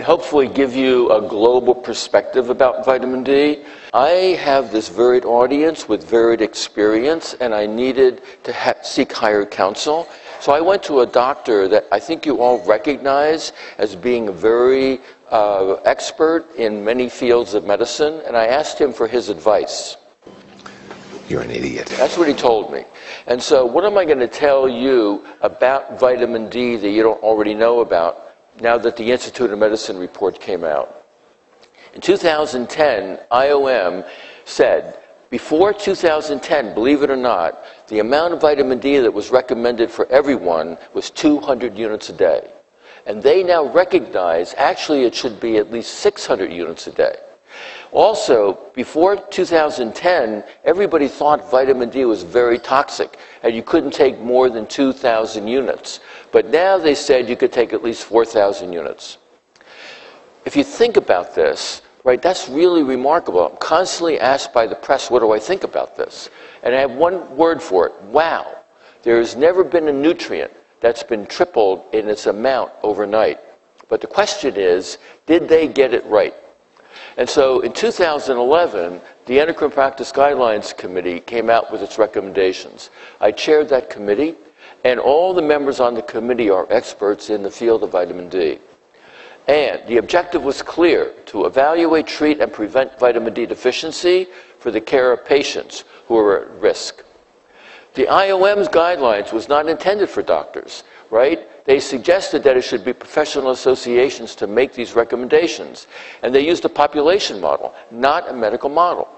and hopefully give you a global perspective about vitamin D. I have this varied audience with varied experience, and I needed to ha- seek higher counsel. So I went to a doctor that I think you all recognize as being a very uh, expert in many fields of medicine, and I asked him for his advice. You're an idiot. That's what he told me. And so, what am I going to tell you about vitamin D that you don't already know about now that the Institute of Medicine report came out? In 2010, IOM said before 2010, believe it or not, the amount of vitamin D that was recommended for everyone was 200 units a day. And they now recognize actually it should be at least 600 units a day. Also, before 2010, everybody thought vitamin D was very toxic and you couldn't take more than 2,000 units. But now they said you could take at least 4,000 units. If you think about this, right, that's really remarkable. I'm constantly asked by the press, what do I think about this? And I have one word for it wow. There has never been a nutrient that's been tripled in its amount overnight. But the question is, did they get it right? And so in 2011, the Endocrine Practice Guidelines Committee came out with its recommendations. I chaired that committee, and all the members on the committee are experts in the field of vitamin D. And the objective was clear to evaluate, treat, and prevent vitamin D deficiency for the care of patients who are at risk. The IOM's guidelines was not intended for doctors, right? They suggested that it should be professional associations to make these recommendations. And they used a population model, not a medical model.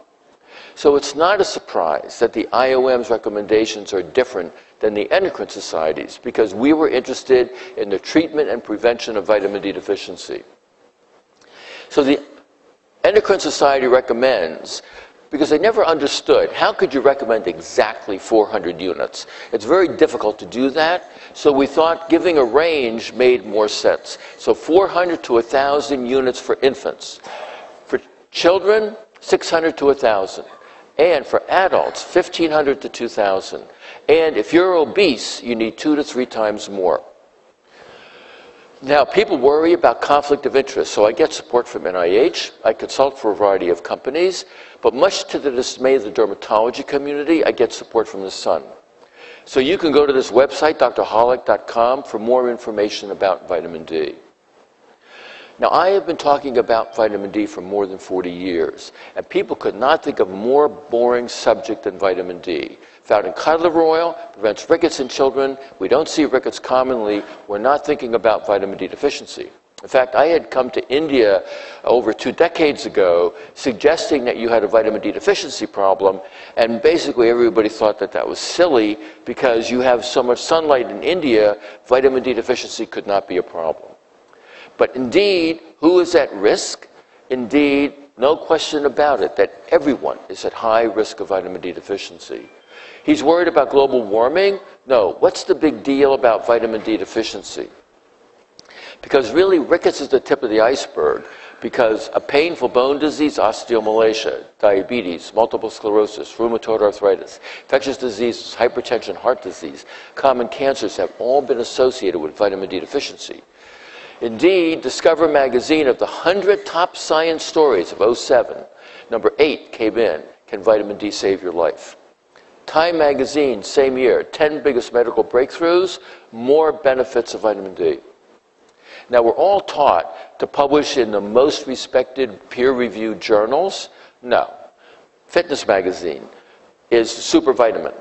So it's not a surprise that the IOM's recommendations are different than the endocrine societies because we were interested in the treatment and prevention of vitamin D deficiency. So the Endocrine Society recommends because they never understood how could you recommend exactly 400 units. It's very difficult to do that, so we thought giving a range made more sense. So 400 to 1,000 units for infants. For children, 600 to 1,000. And for adults, 1,500 to 2,000. And if you're obese, you need two to three times more. Now, people worry about conflict of interest, so I get support from NIH. I consult for a variety of companies, but much to the dismay of the dermatology community, I get support from the sun. So you can go to this website, drholick.com, for more information about vitamin D. Now, I have been talking about vitamin D for more than 40 years, and people could not think of a more boring subject than vitamin D. Found in cod liver oil, prevents rickets in children. We don't see rickets commonly. We're not thinking about vitamin D deficiency. In fact, I had come to India over two decades ago suggesting that you had a vitamin D deficiency problem, and basically everybody thought that that was silly because you have so much sunlight in India, vitamin D deficiency could not be a problem. But indeed, who is at risk? Indeed, no question about it, that everyone is at high risk of vitamin D deficiency. He's worried about global warming? No. What's the big deal about vitamin D deficiency? Because really, rickets is the tip of the iceberg. Because a painful bone disease, osteomalacia, diabetes, multiple sclerosis, rheumatoid arthritis, infectious diseases, hypertension, heart disease, common cancers have all been associated with vitamin D deficiency. Indeed, Discover magazine of the 100 top science stories of 07, number 8 came in Can vitamin D save your life? Time magazine, same year, 10 biggest medical breakthroughs, more benefits of vitamin D. Now, we're all taught to publish in the most respected peer reviewed journals. No. Fitness magazine is super vitamin.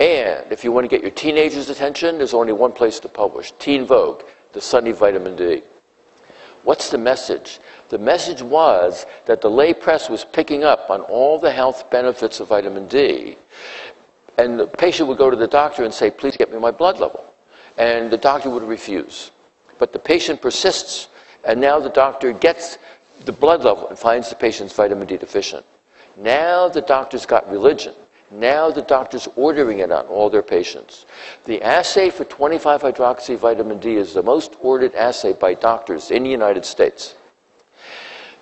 And if you want to get your teenagers' attention, there's only one place to publish Teen Vogue, the Sunny Vitamin D. What's the message? The message was that the lay press was picking up on all the health benefits of vitamin D. And the patient would go to the doctor and say, Please get me my blood level. And the doctor would refuse. But the patient persists, and now the doctor gets the blood level and finds the patient's vitamin D deficient. Now the doctor's got religion. Now the doctor's ordering it on all their patients. The assay for 25 hydroxy vitamin D is the most ordered assay by doctors in the United States.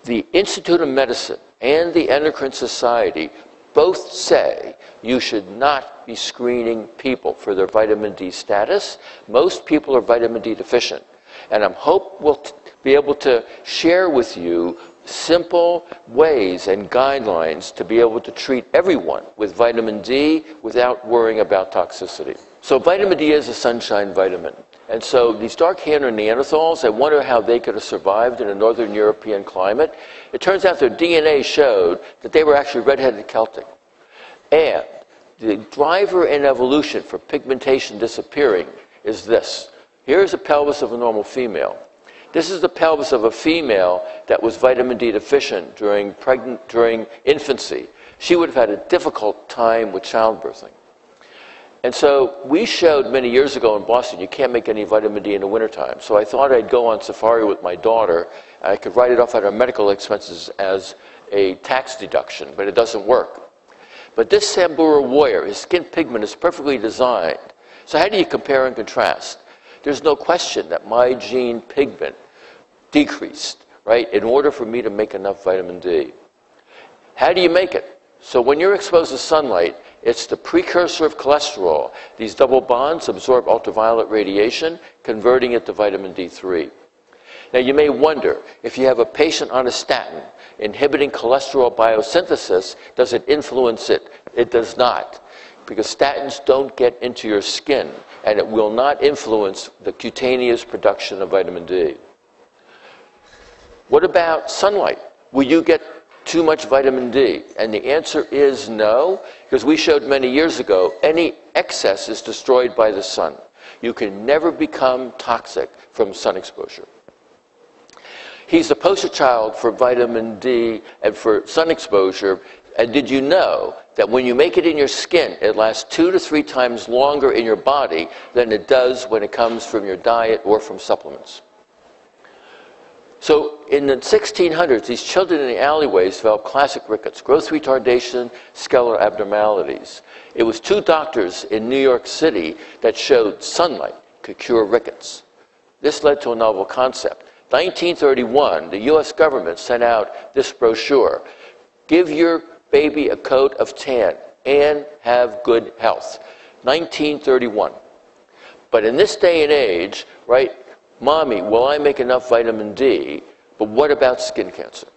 The Institute of Medicine and the Endocrine Society both say you should not be screening people for their vitamin D status. Most people are vitamin D deficient. And I hope we'll be able to share with you simple ways and guidelines to be able to treat everyone with vitamin D without worrying about toxicity. So, vitamin D is a sunshine vitamin. And so, these dark hair Neanderthals, I wonder how they could have survived in a northern European climate. It turns out their DNA showed that they were actually red-headed Celtic. And the driver in evolution for pigmentation disappearing is this. Here's a pelvis of a normal female. This is the pelvis of a female that was vitamin D deficient during, pregnant, during infancy. She would have had a difficult time with childbirthing. And so we showed many years ago in Boston you can't make any vitamin D in the wintertime. So I thought I'd go on safari with my daughter. I could write it off at our medical expenses as a tax deduction, but it doesn't work. But this Samburu warrior, his skin pigment is perfectly designed. So how do you compare and contrast? There's no question that my gene pigment decreased, right, in order for me to make enough vitamin D. How do you make it? So when you're exposed to sunlight, it's the precursor of cholesterol. These double bonds absorb ultraviolet radiation, converting it to vitamin D3. Now, you may wonder if you have a patient on a statin inhibiting cholesterol biosynthesis, does it influence it? It does not, because statins don't get into your skin and it will not influence the cutaneous production of vitamin D. What about sunlight? Will you get too much vitamin D? And the answer is no, because we showed many years ago any excess is destroyed by the sun. You can never become toxic from sun exposure. He's the poster child for vitamin D and for sun exposure. And did you know that when you make it in your skin, it lasts two to three times longer in your body than it does when it comes from your diet or from supplements? So in the 1600s, these children in the alleyways developed classic rickets, growth retardation, skeletal abnormalities. It was two doctors in New York City that showed sunlight could cure rickets. This led to a novel concept. 1931, the US government sent out this brochure Give your baby a coat of tan and have good health. 1931. But in this day and age, right, Mommy, will I make enough vitamin D? But what about skin cancer?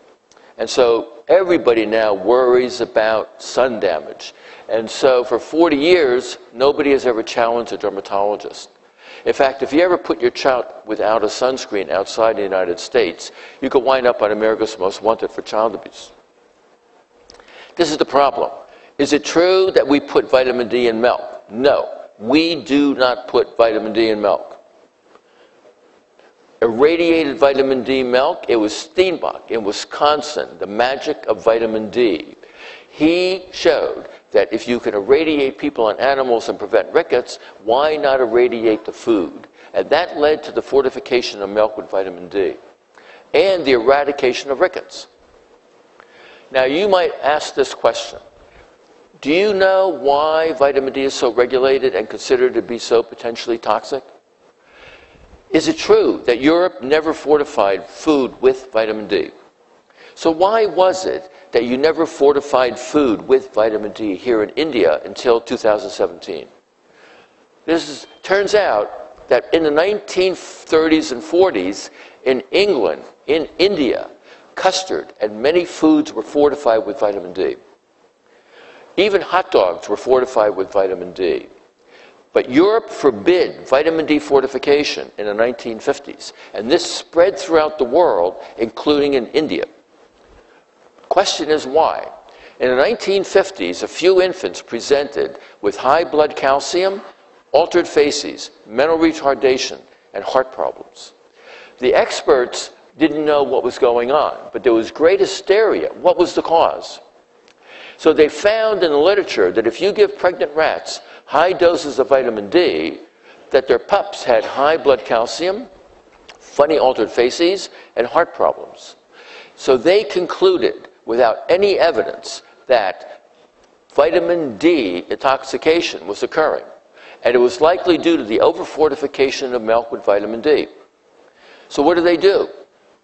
And so everybody now worries about sun damage. And so for 40 years, nobody has ever challenged a dermatologist. In fact, if you ever put your child without a sunscreen outside the United States, you could wind up on America's Most Wanted for child abuse. This is the problem. Is it true that we put vitamin D in milk? No, we do not put vitamin D in milk irradiated vitamin D milk. It was Steenbock in Wisconsin, the magic of vitamin D. He showed that if you can irradiate people and animals and prevent rickets, why not irradiate the food? And that led to the fortification of milk with vitamin D and the eradication of rickets. Now, you might ask this question Do you know why vitamin D is so regulated and considered to be so potentially toxic? Is it true that Europe never fortified food with vitamin D? So, why was it that you never fortified food with vitamin D here in India until 2017? This is, turns out that in the 1930s and 40s, in England, in India, custard and many foods were fortified with vitamin D. Even hot dogs were fortified with vitamin D. But Europe forbid vitamin D fortification in the 1950s, and this spread throughout the world, including in India. Question is why? In the 1950s, a few infants presented with high blood calcium, altered faces, mental retardation, and heart problems. The experts didn't know what was going on, but there was great hysteria. What was the cause? So they found in the literature that if you give pregnant rats high doses of vitamin D, that their pups had high blood calcium, funny altered faces, and heart problems. So they concluded, without any evidence, that vitamin D intoxication was occurring. And it was likely due to the overfortification of milk with vitamin D. So what do they do?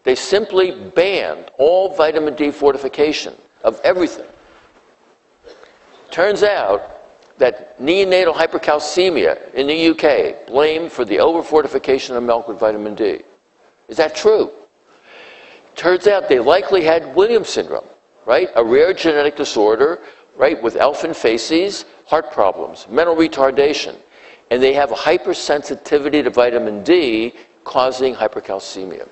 They simply banned all vitamin D fortification of everything. Turns out that neonatal hypercalcemia in the UK blamed for the overfortification of milk with vitamin D. Is that true? Turns out they likely had Williams syndrome, right? A rare genetic disorder, right, with elfin facies, heart problems, mental retardation. And they have a hypersensitivity to vitamin D causing hypercalcemia.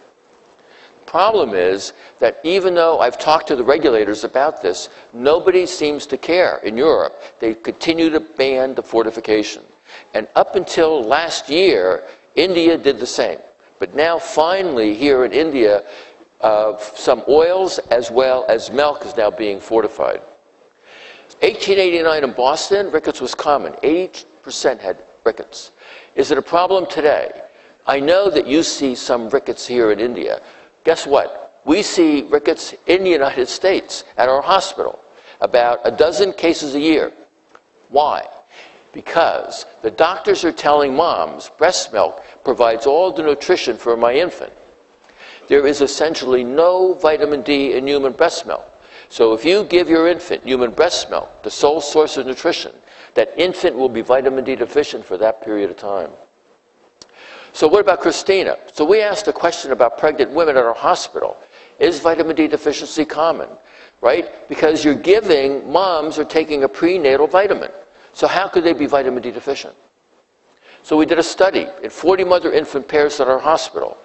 Problem is that even though I've talked to the regulators about this, nobody seems to care in Europe. They continue to ban the fortification. And up until last year, India did the same. But now, finally, here in India, uh, some oils as well as milk is now being fortified. 1889 in Boston, rickets was common. 80% had rickets. Is it a problem today? I know that you see some rickets here in India. Guess what? We see rickets in the United States at our hospital, about a dozen cases a year. Why? Because the doctors are telling moms breast milk provides all the nutrition for my infant. There is essentially no vitamin D in human breast milk. So if you give your infant human breast milk, the sole source of nutrition, that infant will be vitamin D deficient for that period of time. So what about Christina? So we asked a question about pregnant women at our hospital. Is vitamin D deficiency common? Right? Because you're giving, moms are taking a prenatal vitamin. So how could they be vitamin D deficient? So we did a study in 40 mother infant pairs at our hospital.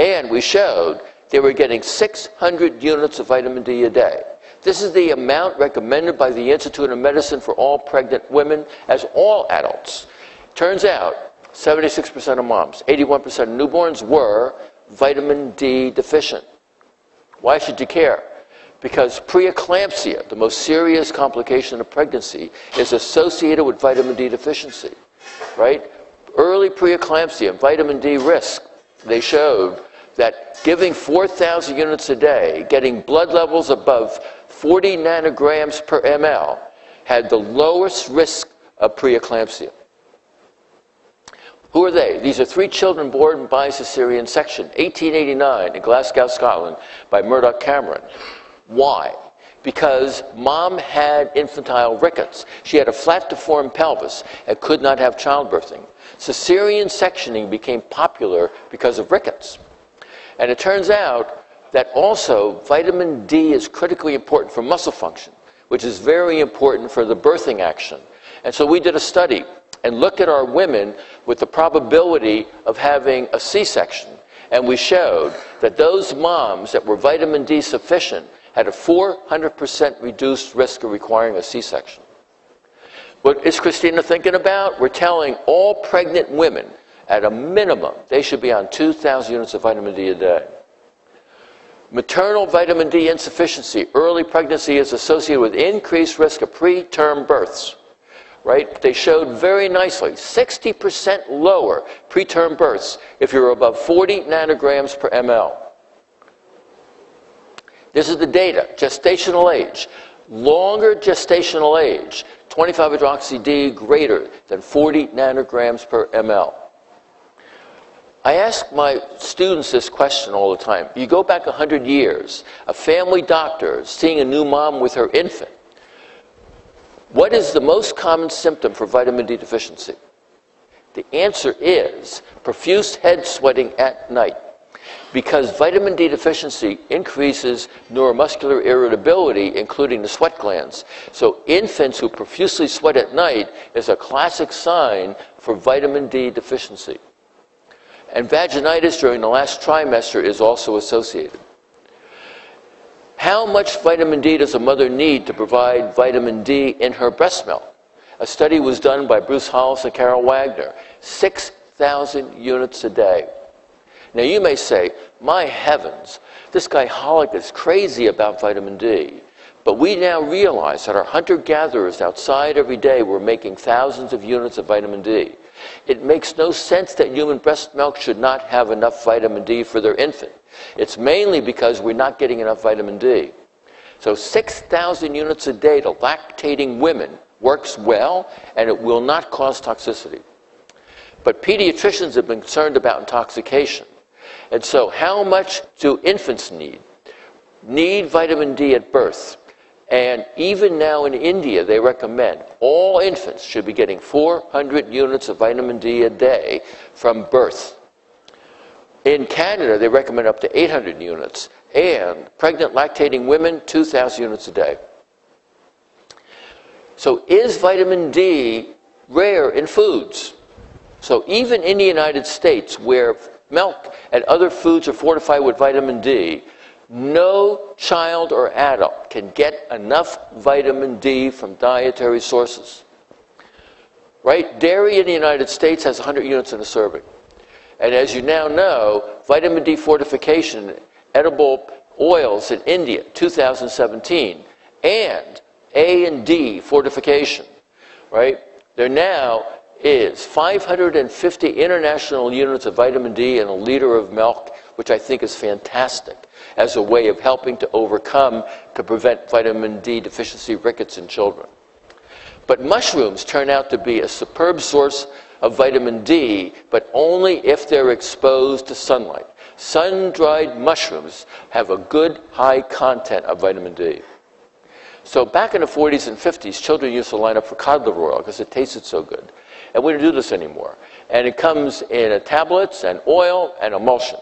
And we showed they were getting 600 units of vitamin D a day. This is the amount recommended by the Institute of Medicine for all pregnant women as all adults. Turns out 76% of moms, 81% of newborns were vitamin D deficient. Why should you care? Because preeclampsia, the most serious complication of pregnancy, is associated with vitamin D deficiency, right? Early preeclampsia and vitamin D risk, they showed that giving 4,000 units a day, getting blood levels above 40 nanograms per ml, had the lowest risk of preeclampsia. Who are they? These are three children born by cesarean section, 1889 in Glasgow, Scotland, by Murdoch Cameron. Why? Because mom had infantile rickets. She had a flat, deformed pelvis and could not have childbirthing. Cesarean sectioning became popular because of rickets. And it turns out that also vitamin D is critically important for muscle function, which is very important for the birthing action. And so we did a study and look at our women with the probability of having a C section. And we showed that those moms that were vitamin D sufficient had a 400% reduced risk of requiring a C section. What is Christina thinking about? We're telling all pregnant women at a minimum, they should be on 2,000 units of vitamin D a day. Maternal vitamin D insufficiency, early pregnancy is associated with increased risk of preterm births. Right? They showed very nicely 60% lower preterm births if you're above 40 nanograms per ml. This is the data gestational age. Longer gestational age, 25 hydroxy D greater than 40 nanograms per ml. I ask my students this question all the time. You go back 100 years, a family doctor seeing a new mom with her infant. What is the most common symptom for vitamin D deficiency? The answer is profuse head sweating at night. Because vitamin D deficiency increases neuromuscular irritability, including the sweat glands. So, infants who profusely sweat at night is a classic sign for vitamin D deficiency. And vaginitis during the last trimester is also associated. How much vitamin D does a mother need to provide vitamin D in her breast milk? A study was done by Bruce Hollis and Carol Wagner 6,000 units a day. Now you may say, my heavens, this guy Holick is crazy about vitamin D. But we now realize that our hunter gatherers outside every day were making thousands of units of vitamin D. It makes no sense that human breast milk should not have enough vitamin D for their infant. It's mainly because we're not getting enough vitamin D. So 6,000 units a day to lactating women works well and it will not cause toxicity. But pediatricians have been concerned about intoxication. And so, how much do infants need? Need vitamin D at birth. And even now in India, they recommend all infants should be getting 400 units of vitamin D a day from birth. In Canada, they recommend up to 800 units, and pregnant lactating women, 2,000 units a day. So, is vitamin D rare in foods? So, even in the United States, where milk and other foods are fortified with vitamin D, no child or adult can get enough vitamin D from dietary sources. Right? Dairy in the United States has 100 units in a serving. And as you now know, vitamin D fortification, edible oils in India, 2017, and A and D fortification, right? There now is 550 international units of vitamin D in a liter of milk, which I think is fantastic as a way of helping to overcome, to prevent vitamin D deficiency rickets in children. But mushrooms turn out to be a superb source of vitamin D, but only if they're exposed to sunlight. Sun dried mushrooms have a good high content of vitamin D. So back in the 40s and 50s, children used to line up for cod liver oil because it tasted so good. And we don't do this anymore. And it comes in tablets and oil and emulsion.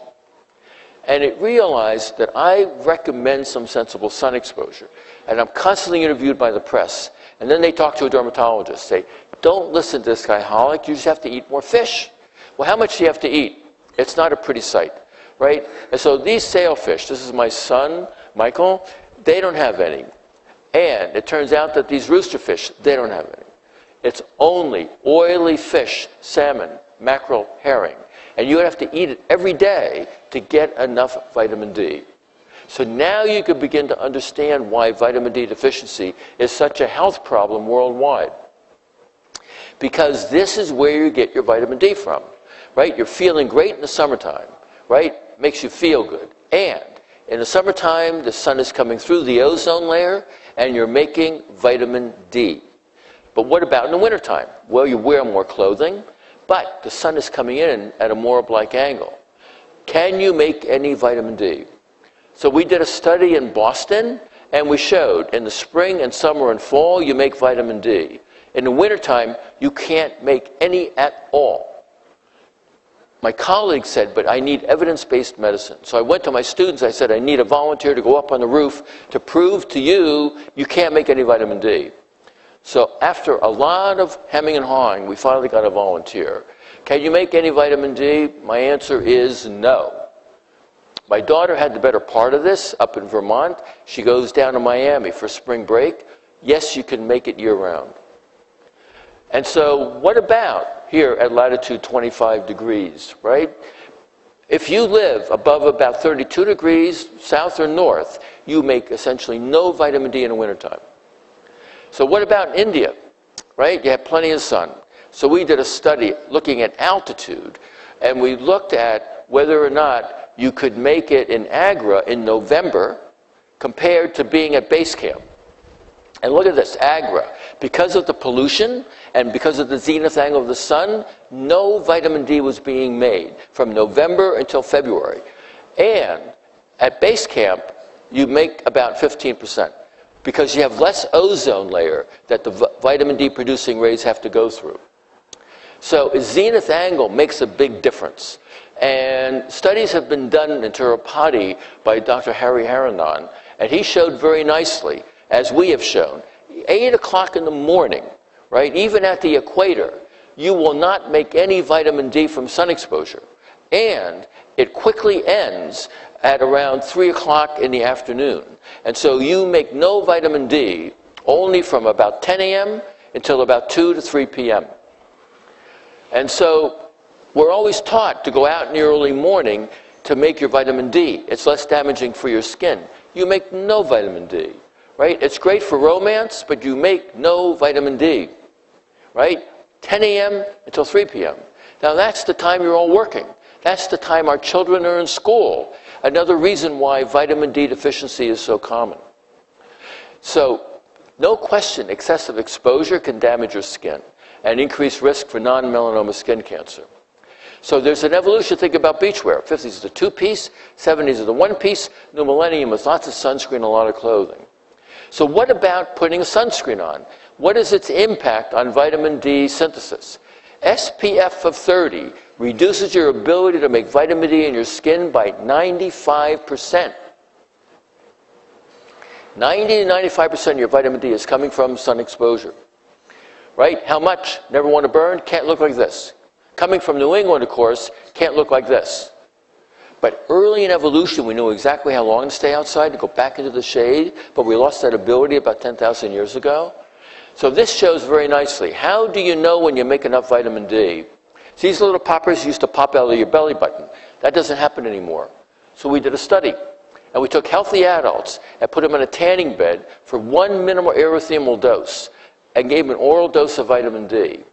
And it realized that I recommend some sensible sun exposure. And I'm constantly interviewed by the press. And then they talk to a dermatologist, say, don't listen to this guy Holick, you just have to eat more fish. Well, how much do you have to eat? It's not a pretty sight, right? And so these sailfish, this is my son, Michael, they don't have any. And it turns out that these rooster fish, they don't have any. It's only oily fish, salmon, mackerel, herring. And you have to eat it every day to get enough vitamin D. So now you can begin to understand why vitamin D deficiency is such a health problem worldwide. Because this is where you get your vitamin D from, right? You're feeling great in the summertime, right? Makes you feel good. And in the summertime, the sun is coming through the ozone layer and you're making vitamin D. But what about in the wintertime? Well, you wear more clothing, but the sun is coming in at a more oblique angle. Can you make any vitamin D? So we did a study in Boston, and we showed in the spring and summer and fall, you make vitamin D. In the wintertime, you can't make any at all. My colleague said, but I need evidence based medicine. So I went to my students, I said, I need a volunteer to go up on the roof to prove to you you can't make any vitamin D. So after a lot of hemming and hawing, we finally got a volunteer. Can you make any vitamin D? My answer is no. My daughter had the better part of this up in Vermont. She goes down to Miami for spring break. Yes, you can make it year round. And so, what about here at latitude 25 degrees, right? If you live above about 32 degrees, south or north, you make essentially no vitamin D in the wintertime. So, what about India, right? You have plenty of sun. So, we did a study looking at altitude, and we looked at whether or not you could make it in Agra in November compared to being at base camp. And look at this Agra. Because of the pollution and because of the zenith angle of the sun, no vitamin D was being made from November until February. And at base camp, you make about 15% because you have less ozone layer that the vitamin D producing rays have to go through. So zenith angle makes a big difference. And studies have been done in Tirupati by Dr. Harinarayan, and he showed very nicely as we have shown, 8 o'clock in the morning, right, even at the equator, you will not make any vitamin D from sun exposure. And it quickly ends at around 3 o'clock in the afternoon. And so you make no vitamin D only from about 10 a.m. until about 2 to 3 p.m. And so we're always taught to go out in the early morning to make your vitamin D. It's less damaging for your skin. You make no vitamin D right? It's great for romance, but you make no vitamin D, right? 10 a.m. until 3 p.m. Now that's the time you're all working. That's the time our children are in school. Another reason why vitamin D deficiency is so common. So, no question, excessive exposure can damage your skin and increase risk for non melanoma skin cancer. So there's an evolution. Think about beachwear. 50s is the two piece, 70s is the one piece, new millennium is lots of sunscreen, a lot of clothing. So, what about putting sunscreen on? What is its impact on vitamin D synthesis? SPF of 30 reduces your ability to make vitamin D in your skin by 95%. 90 to 95% of your vitamin D is coming from sun exposure. Right? How much? Never want to burn? Can't look like this. Coming from New England, of course, can't look like this. But early in evolution, we knew exactly how long to stay outside, to go back into the shade, but we lost that ability about 10,000 years ago. So this shows very nicely. How do you know when you make enough vitamin D? These little poppers used to pop out of your belly button. That doesn't happen anymore. So we did a study. And we took healthy adults and put them in a tanning bed for one minimal erythemal dose and gave them an oral dose of vitamin D.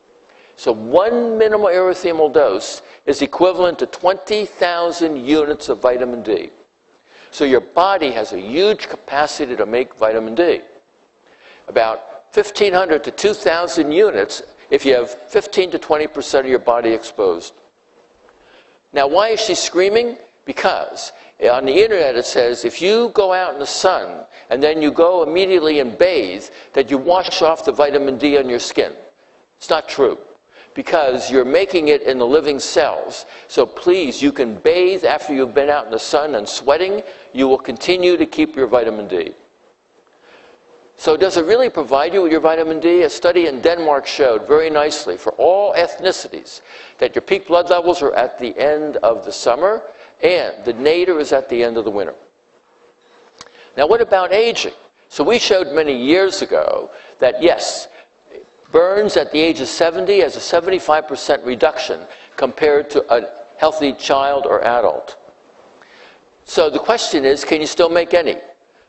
So one minimal erythemal dose is equivalent to 20,000 units of vitamin D. So your body has a huge capacity to make vitamin D. About 1,500 to 2,000 units if you have 15 to 20% of your body exposed. Now, why is she screaming? Because on the internet it says if you go out in the sun and then you go immediately and bathe, that you wash off the vitamin D on your skin. It's not true because you're making it in the living cells. So please, you can bathe after you've been out in the sun and sweating. You will continue to keep your vitamin D. So, does it really provide you with your vitamin D? A study in Denmark showed very nicely for all ethnicities that your peak blood levels are at the end of the summer and the nadir is at the end of the winter. Now, what about aging? So, we showed many years ago that yes, burns at the age of 70 has a 75% reduction compared to a healthy child or adult. So, the question is can you still make any?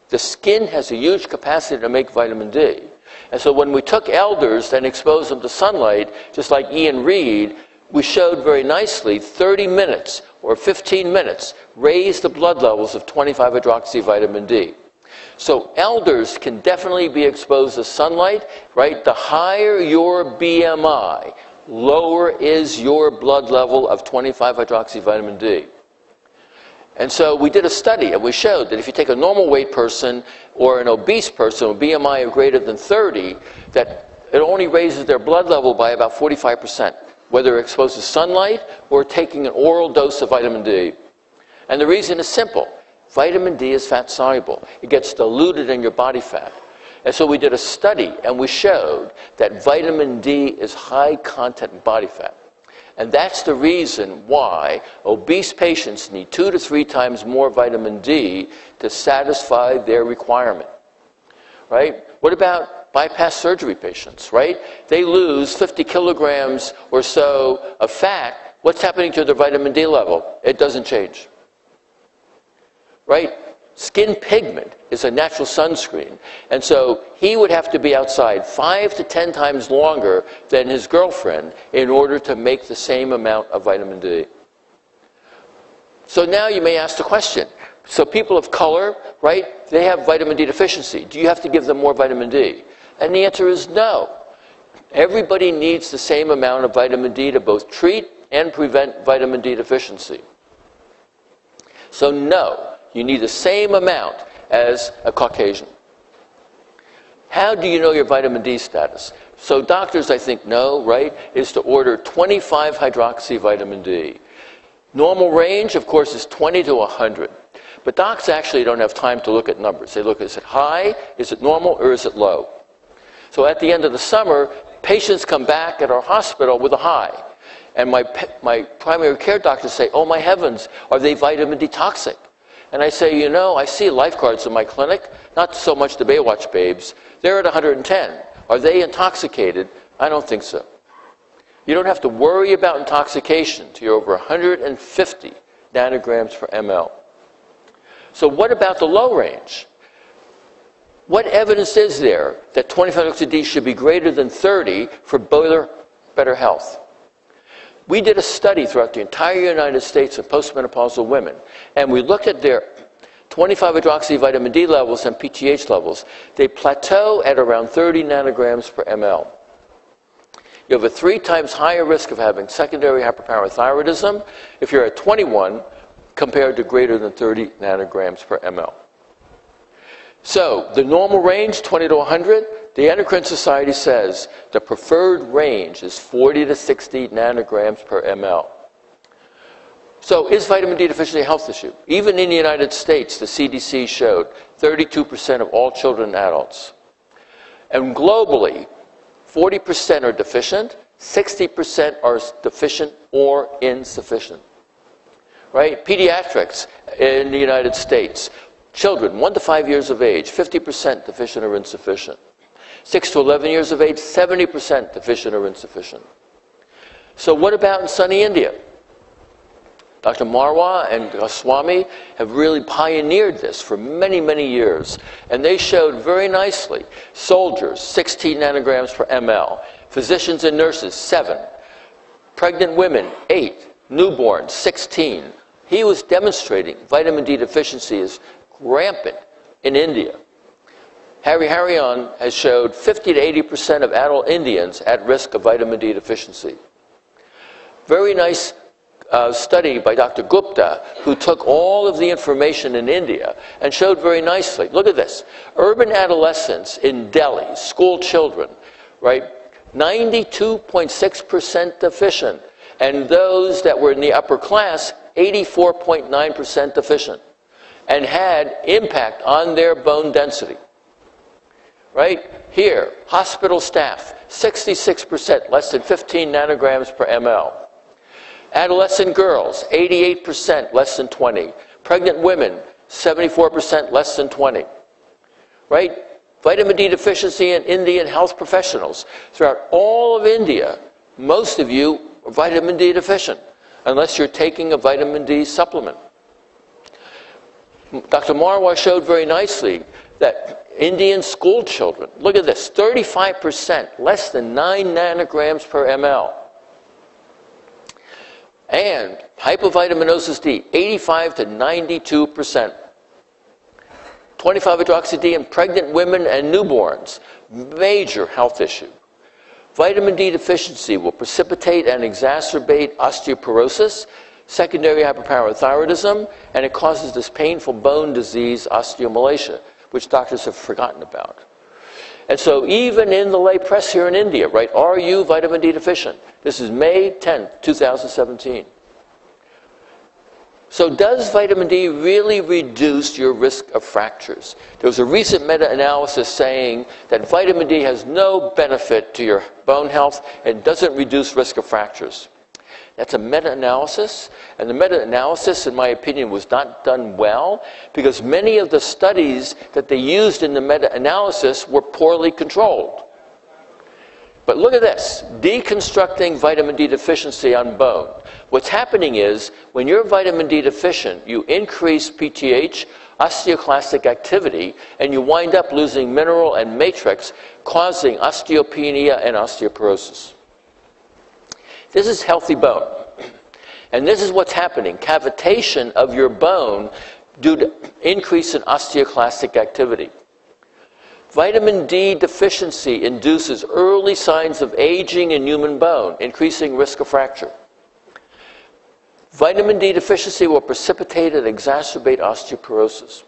The skin has a huge capacity to make vitamin D. And so when we took elders and exposed them to sunlight, just like Ian Reed, we showed very nicely 30 minutes or 15 minutes raise the blood levels of 25 hydroxy vitamin D. So elders can definitely be exposed to sunlight, right? The higher your BMI, lower is your blood level of 25 hydroxy vitamin D. And so we did a study and we showed that if you take a normal weight person or an obese person with BMI of greater than 30, that it only raises their blood level by about 45%, whether exposed to sunlight or taking an oral dose of vitamin D. And the reason is simple. Vitamin D is fat soluble. It gets diluted in your body fat. And so we did a study and we showed that vitamin D is high content in body fat. And that's the reason why obese patients need two to three times more vitamin D to satisfy their requirement. Right? What about bypass surgery patients, right? They lose 50 kilograms or so of fat. What's happening to their vitamin D level? It doesn't change. Right? Skin pigment is a natural sunscreen. And so he would have to be outside five to ten times longer than his girlfriend in order to make the same amount of vitamin D. So now you may ask the question so people of color, right, they have vitamin D deficiency. Do you have to give them more vitamin D? And the answer is no. Everybody needs the same amount of vitamin D to both treat and prevent vitamin D deficiency. So, no, you need the same amount as a Caucasian. How do you know your vitamin D status? So doctors, I think, know, right, is to order 25 hydroxy vitamin D. Normal range, of course, is 20 to 100. But docs actually don't have time to look at numbers. They look, is it high, is it normal, or is it low? So at the end of the summer, patients come back at our hospital with a high. And my, my primary care doctors say, oh my heavens, are they vitamin D toxic? And I say, you know, I see lifeguards in my clinic, not so much the Baywatch babes. They're at 110. Are they intoxicated? I don't think so. You don't have to worry about intoxication till you're over 150 nanograms per ml. So, what about the low range? What evidence is there that 25 D should be greater than 30 for better, better health? We did a study throughout the entire United States of postmenopausal women, and we looked at their 25 hydroxy vitamin D levels and PTH levels. They plateau at around 30 nanograms per ml. You have a three times higher risk of having secondary hyperparathyroidism if you're at 21 compared to greater than 30 nanograms per ml. So, the normal range, 20 to 100, the Endocrine Society says the preferred range is 40 to 60 nanograms per ml. So, is vitamin D deficiency a health issue? Even in the United States, the CDC showed 32% of all children and adults. And globally, 40% are deficient, 60% are deficient or insufficient. Right? Pediatrics in the United States, children 1 to 5 years of age, 50% deficient or insufficient. 6 to 11 years of age, 70% deficient or insufficient. So, what about in sunny India? Dr. Marwaha and Goswami have really pioneered this for many, many years. And they showed very nicely soldiers, 16 nanograms per ml, physicians and nurses, 7, pregnant women, 8, newborns, 16. He was demonstrating vitamin D deficiency is rampant in India. Harinarayan has showed 50 to 80% of adult Indians at risk of vitamin D deficiency. Very nice uh, study by Dr. Gupta, who took all of the information in India and showed very nicely. Look at this. Urban adolescents in Delhi, school children, right? 92.6% deficient. And those that were in the upper class, 84.9% deficient. And had impact on their bone density. Right? Here, hospital staff, 66%, less than 15 nanograms per ml. Adolescent girls, 88% less than 20. Pregnant women, 74% less than 20. Right? Vitamin D deficiency in Indian health professionals. Throughout all of India, most of you are vitamin D deficient, unless you're taking a vitamin D supplement. Dr. Marwaha showed very nicely that Indian school children, look at this, 35%, less than 9 nanograms per ml and hypovitaminosis D, 85 to 92 percent. 25 hydroxy D in pregnant women and newborns, major health issue. Vitamin D deficiency will precipitate and exacerbate osteoporosis, secondary hyperparathyroidism, and it causes this painful bone disease, osteomalacia, which doctors have forgotten about. And so, even in the lay press here in India, right, are you vitamin D deficient? This is May 10, 2017. So, does vitamin D really reduce your risk of fractures? There was a recent meta analysis saying that vitamin D has no benefit to your bone health and doesn't reduce risk of fractures. That's a meta analysis, and the meta analysis, in my opinion, was not done well because many of the studies that they used in the meta analysis were poorly controlled. But look at this deconstructing vitamin D deficiency on bone. What's happening is when you're vitamin D deficient, you increase PTH, osteoclastic activity, and you wind up losing mineral and matrix, causing osteopenia and osteoporosis. This is healthy bone. And this is what's happening cavitation of your bone due to increase in osteoclastic activity. Vitamin D deficiency induces early signs of aging in human bone, increasing risk of fracture. Vitamin D deficiency will precipitate and exacerbate osteoporosis.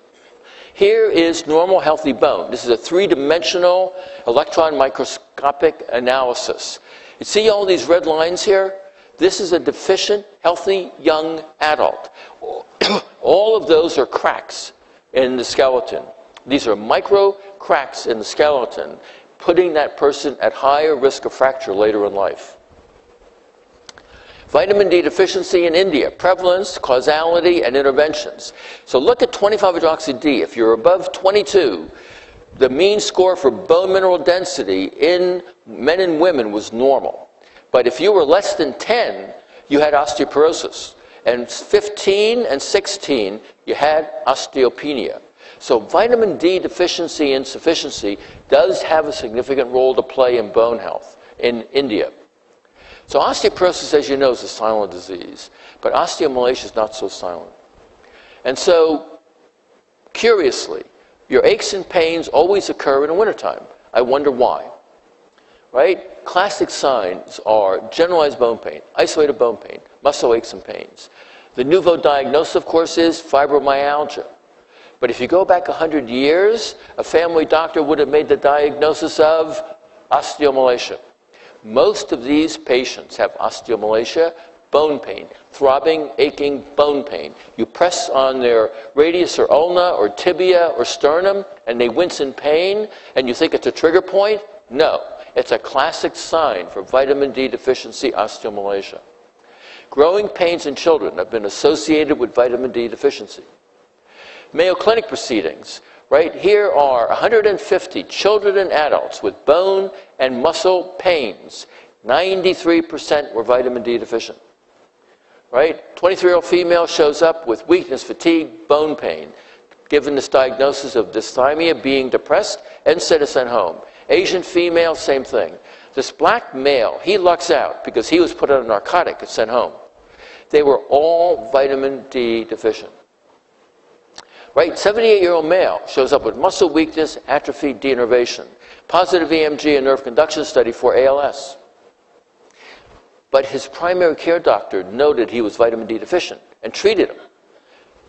Here is normal healthy bone. This is a three dimensional electron microscopic analysis. You see all these red lines here? This is a deficient, healthy young adult. all of those are cracks in the skeleton. These are micro cracks in the skeleton, putting that person at higher risk of fracture later in life. Vitamin D deficiency in India, prevalence, causality, and interventions. So look at 25 hydroxy D. If you're above 22, the mean score for bone mineral density in men and women was normal. But if you were less than 10, you had osteoporosis. And 15 and 16, you had osteopenia. So vitamin D deficiency and insufficiency does have a significant role to play in bone health in India. So osteoporosis, as you know, is a silent disease, but osteomalacia is not so silent. And so, curiously, your aches and pains always occur in the wintertime. I wonder why. Right? Classic signs are generalized bone pain, isolated bone pain, muscle aches and pains. The nouveau diagnosis, of course, is fibromyalgia. But if you go back 100 years, a family doctor would have made the diagnosis of osteomalacia. Most of these patients have osteomalacia, bone pain, throbbing, aching bone pain. You press on their radius or ulna or tibia or sternum and they wince in pain and you think it's a trigger point? No. It's a classic sign for vitamin D deficiency osteomalacia. Growing pains in children have been associated with vitamin D deficiency. Mayo Clinic proceedings. Right here are 150 children and adults with bone and muscle pains. 93% were vitamin D deficient. Right? 23 year old female shows up with weakness, fatigue, bone pain. Given this diagnosis of dysthymia, being depressed, and sent home. Asian female, same thing. This black male, he lucks out because he was put on a narcotic and sent home. They were all vitamin D deficient. Right? 78 year old male shows up with muscle weakness, atrophy, denervation. Positive EMG and nerve conduction study for ALS. But his primary care doctor noted he was vitamin D deficient and treated him.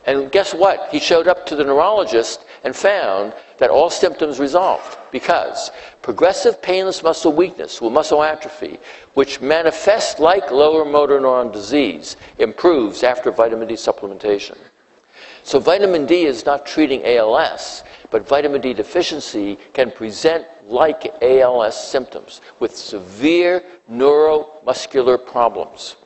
And guess what? He showed up to the neurologist and found that all symptoms resolved because progressive painless muscle weakness with muscle atrophy, which manifests like lower motor neuron disease, improves after vitamin D supplementation. So vitamin D is not treating ALS, but vitamin D deficiency can present like ALS symptoms with severe neuromuscular problems.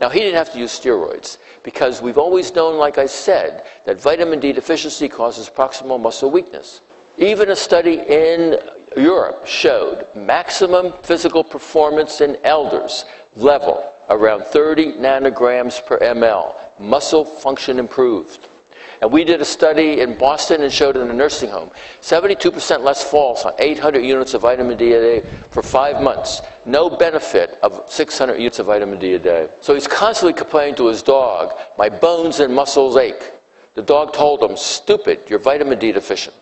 Now, he didn't have to use steroids because we've always known, like I said, that vitamin D deficiency causes proximal muscle weakness. Even a study in Europe showed maximum physical performance in elders level around 30 nanograms per ml. Muscle function improved. And we did a study in Boston and showed in a nursing home 72% less falls on 800 units of vitamin D a day for five months. No benefit of 600 units of vitamin D a day. So he's constantly complaining to his dog, My bones and muscles ache. The dog told him, Stupid, you're vitamin D deficient.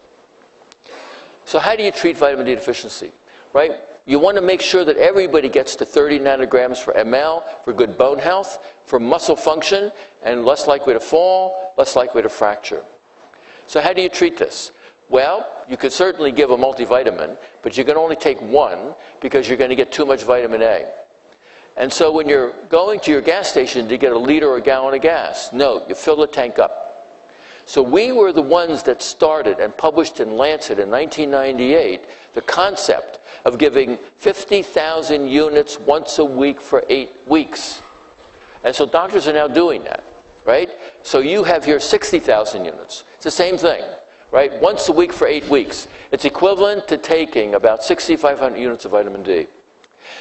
So, how do you treat vitamin D deficiency? Right? You want to make sure that everybody gets to 30 nanograms per ml for good bone health, for muscle function, and less likely to fall, less likely to fracture. So, how do you treat this? Well, you could certainly give a multivitamin, but you can only take one because you're going to get too much vitamin A. And so, when you're going to your gas station to get a liter or a gallon of gas, no, you fill the tank up. So we were the ones that started and published in Lancet in 1998 the concept of giving 50,000 units once a week for eight weeks. And so doctors are now doing that, right? So you have here 60,000 units. It's the same thing, right? Once a week for eight weeks. It's equivalent to taking about 6,500 units of vitamin D.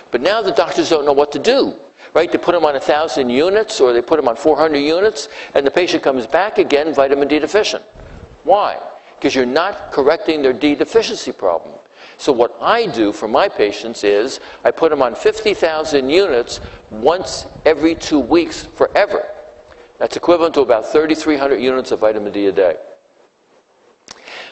But now the doctors don't know what to do right? They put them on 1,000 units or they put them on 400 units, and the patient comes back again vitamin D deficient. Why? Because you're not correcting their D deficiency problem. So, what I do for my patients is I put them on 50,000 units once every two weeks forever. That's equivalent to about 3,300 units of vitamin D a day.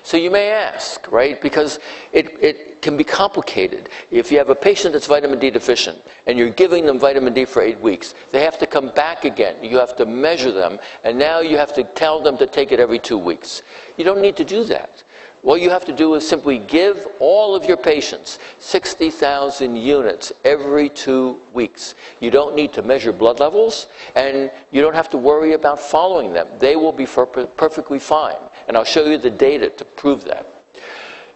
So you may ask, right? Because it, it can be complicated. If you have a patient that's vitamin D deficient and you're giving them vitamin D for eight weeks, they have to come back again. You have to measure them, and now you have to tell them to take it every two weeks. You don't need to do that. All you have to do is simply give all of your patients 60,000 units every two weeks. You don't need to measure blood levels, and you don't have to worry about following them. They will be perfectly fine. And I'll show you the data to prove that.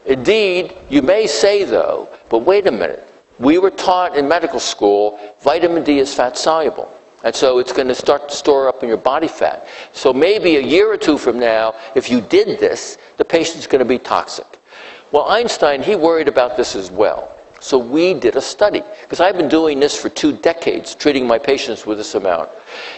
Indeed, you may say, though, but wait a minute. We were taught in medical school vitamin D is fat soluble. And so it's going to start to store up in your body fat. So maybe a year or two from now, if you did this, the patient's going to be toxic. Well, Einstein, he worried about this as well. So we did a study, because I've been doing this for two decades, treating my patients with this amount.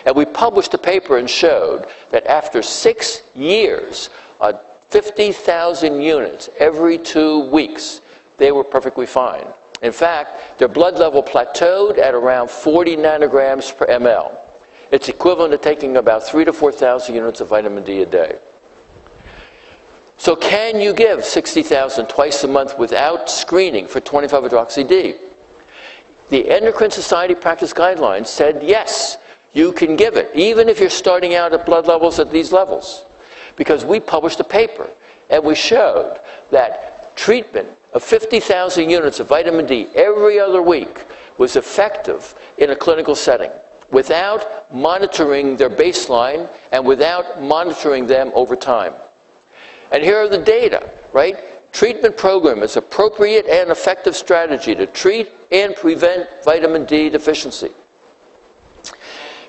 And we published a paper and showed that after six years, uh, 50,000 units every two weeks, they were perfectly fine. In fact, their blood level plateaued at around 40 nanograms per ml. It's equivalent to taking about 3 to 4,000 units of vitamin D a day. So, can you give 60,000 twice a month without screening for 25 hydroxy D? The Endocrine Society practice guidelines said yes, you can give it, even if you're starting out at blood levels at these levels. because we published a paper and we showed that treatment of 50,000 units of vitamin D every other week was effective in a clinical setting without monitoring their baseline and without monitoring them over time. And here are the data, right? Treatment program is appropriate and effective strategy to treat and prevent vitamin D deficiency.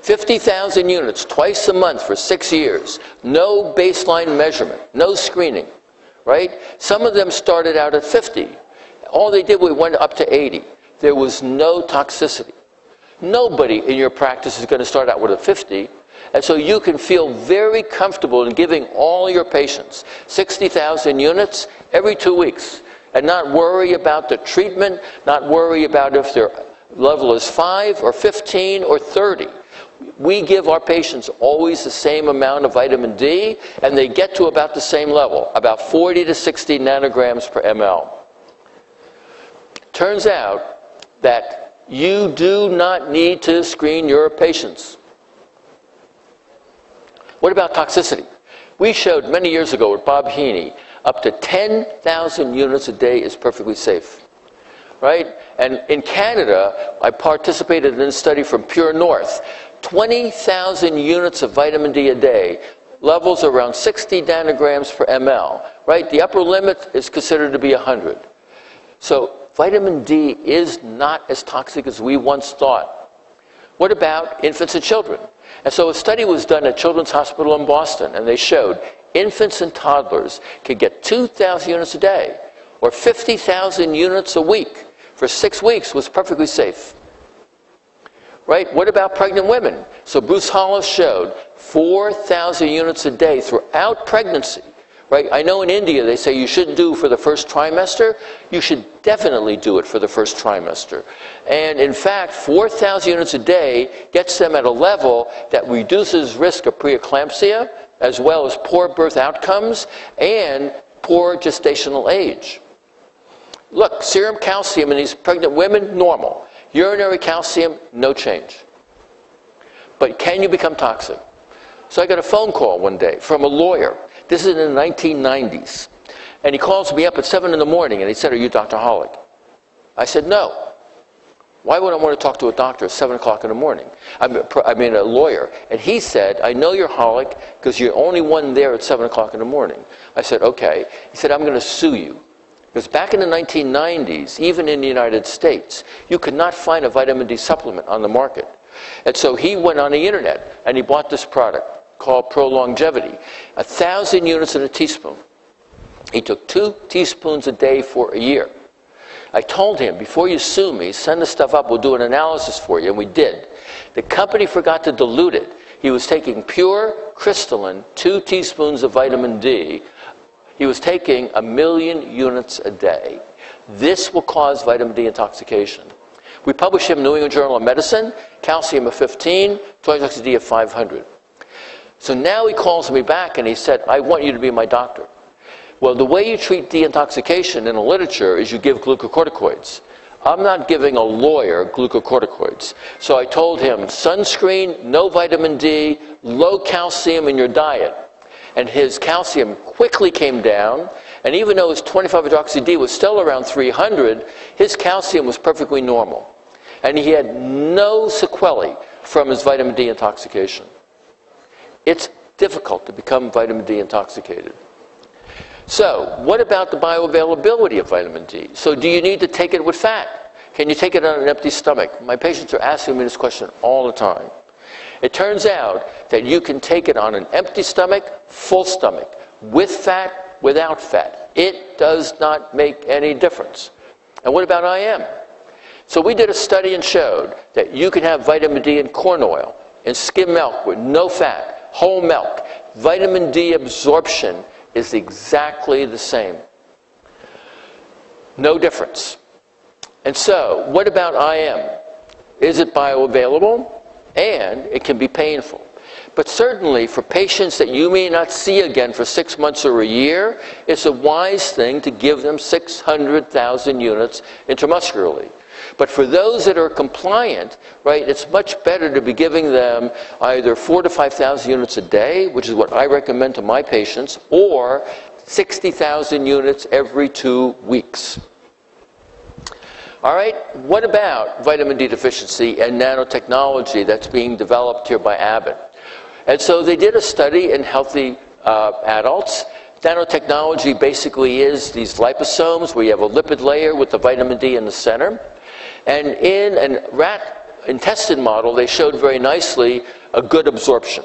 50,000 units twice a month for six years. No baseline measurement, no screening, right? Some of them started out at 50. All they did, we went up to 80. There was no toxicity. Nobody in your practice is going to start out with a 50. And so you can feel very comfortable in giving all your patients 60,000 units every two weeks and not worry about the treatment, not worry about if their level is 5 or 15 or 30. We give our patients always the same amount of vitamin D, and they get to about the same level, about 40 to 60 nanograms per ml. Turns out that you do not need to screen your patients. What about toxicity? We showed many years ago with Bob Heaney up to 10,000 units a day is perfectly safe. Right? And in Canada, I participated in a study from Pure North. 20,000 units of vitamin D a day, levels around 60 nanograms per ml. Right? The upper limit is considered to be 100. So vitamin D is not as toxic as we once thought. What about infants and children? And so a study was done at Children's Hospital in Boston, and they showed infants and toddlers could get 2,000 units a day or 50,000 units a week for six weeks was perfectly safe. Right? What about pregnant women? So Bruce Hollis showed 4,000 units a day throughout pregnancy. Right? I know in India they say you shouldn't do for the first trimester. You should definitely do it for the first trimester. And in fact, 4,000 units a day gets them at a level that reduces risk of preeclampsia as well as poor birth outcomes and poor gestational age. Look, serum calcium in these pregnant women, normal. Urinary calcium, no change. But can you become toxic? So I got a phone call one day from a lawyer. This is in the 1990s. And he calls me up at 7 in the morning and he said, Are you Dr. Holick? I said, No. Why would I want to talk to a doctor at 7 o'clock in the morning? I mean, a lawyer. And he said, I know you're Holick because you're only one there at 7 o'clock in the morning. I said, okay. He said, I'm going to sue you. Because back in the 1990s, even in the United States, you could not find a vitamin D supplement on the market. And so he went on the internet and he bought this product called Pro Longevity, a thousand units in a teaspoon. He took two teaspoons a day for a year. I told him, before you sue me, send the stuff up, we'll do an analysis for you, and we did. The company forgot to dilute it. He was taking pure crystalline, two teaspoons of vitamin D. He was taking a million units a day. This will cause vitamin D intoxication. We published him in New England Journal of Medicine, calcium of 15, total D of 500. So now he calls me back and he said, I want you to be my doctor. Well, the way you treat deintoxication in the literature is you give glucocorticoids. I'm not giving a lawyer glucocorticoids. So I told him sunscreen, no vitamin D, low calcium in your diet. And his calcium quickly came down. And even though his 25 hydroxy D was still around 300, his calcium was perfectly normal. And he had no sequelae from his vitamin D intoxication. It's difficult to become vitamin D intoxicated. So, what about the bioavailability of vitamin D? So, do you need to take it with fat? Can you take it on an empty stomach? My patients are asking me this question all the time. It turns out that you can take it on an empty stomach, full stomach, with fat, without fat. It does not make any difference. And what about IM? So we did a study and showed that you can have vitamin D in corn oil, in skim milk with no fat, whole milk. Vitamin D absorption is exactly the same. No difference. And so, what about IM? Is it bioavailable? And it can be painful. But certainly, for patients that you may not see again for six months or a year, it's a wise thing to give them 600,000 units intramuscularly. But for those that are compliant, right, it's much better to be giving them either four to 5,000 units a day, which is what I recommend to my patients, or 60,000 units every two weeks. All right, what about vitamin D deficiency and nanotechnology that's being developed here by Abbott? And so they did a study in healthy uh, adults. Nanotechnology basically is these liposomes where you have a lipid layer with the vitamin D in the center. And in a rat intestine model, they showed very nicely a good absorption.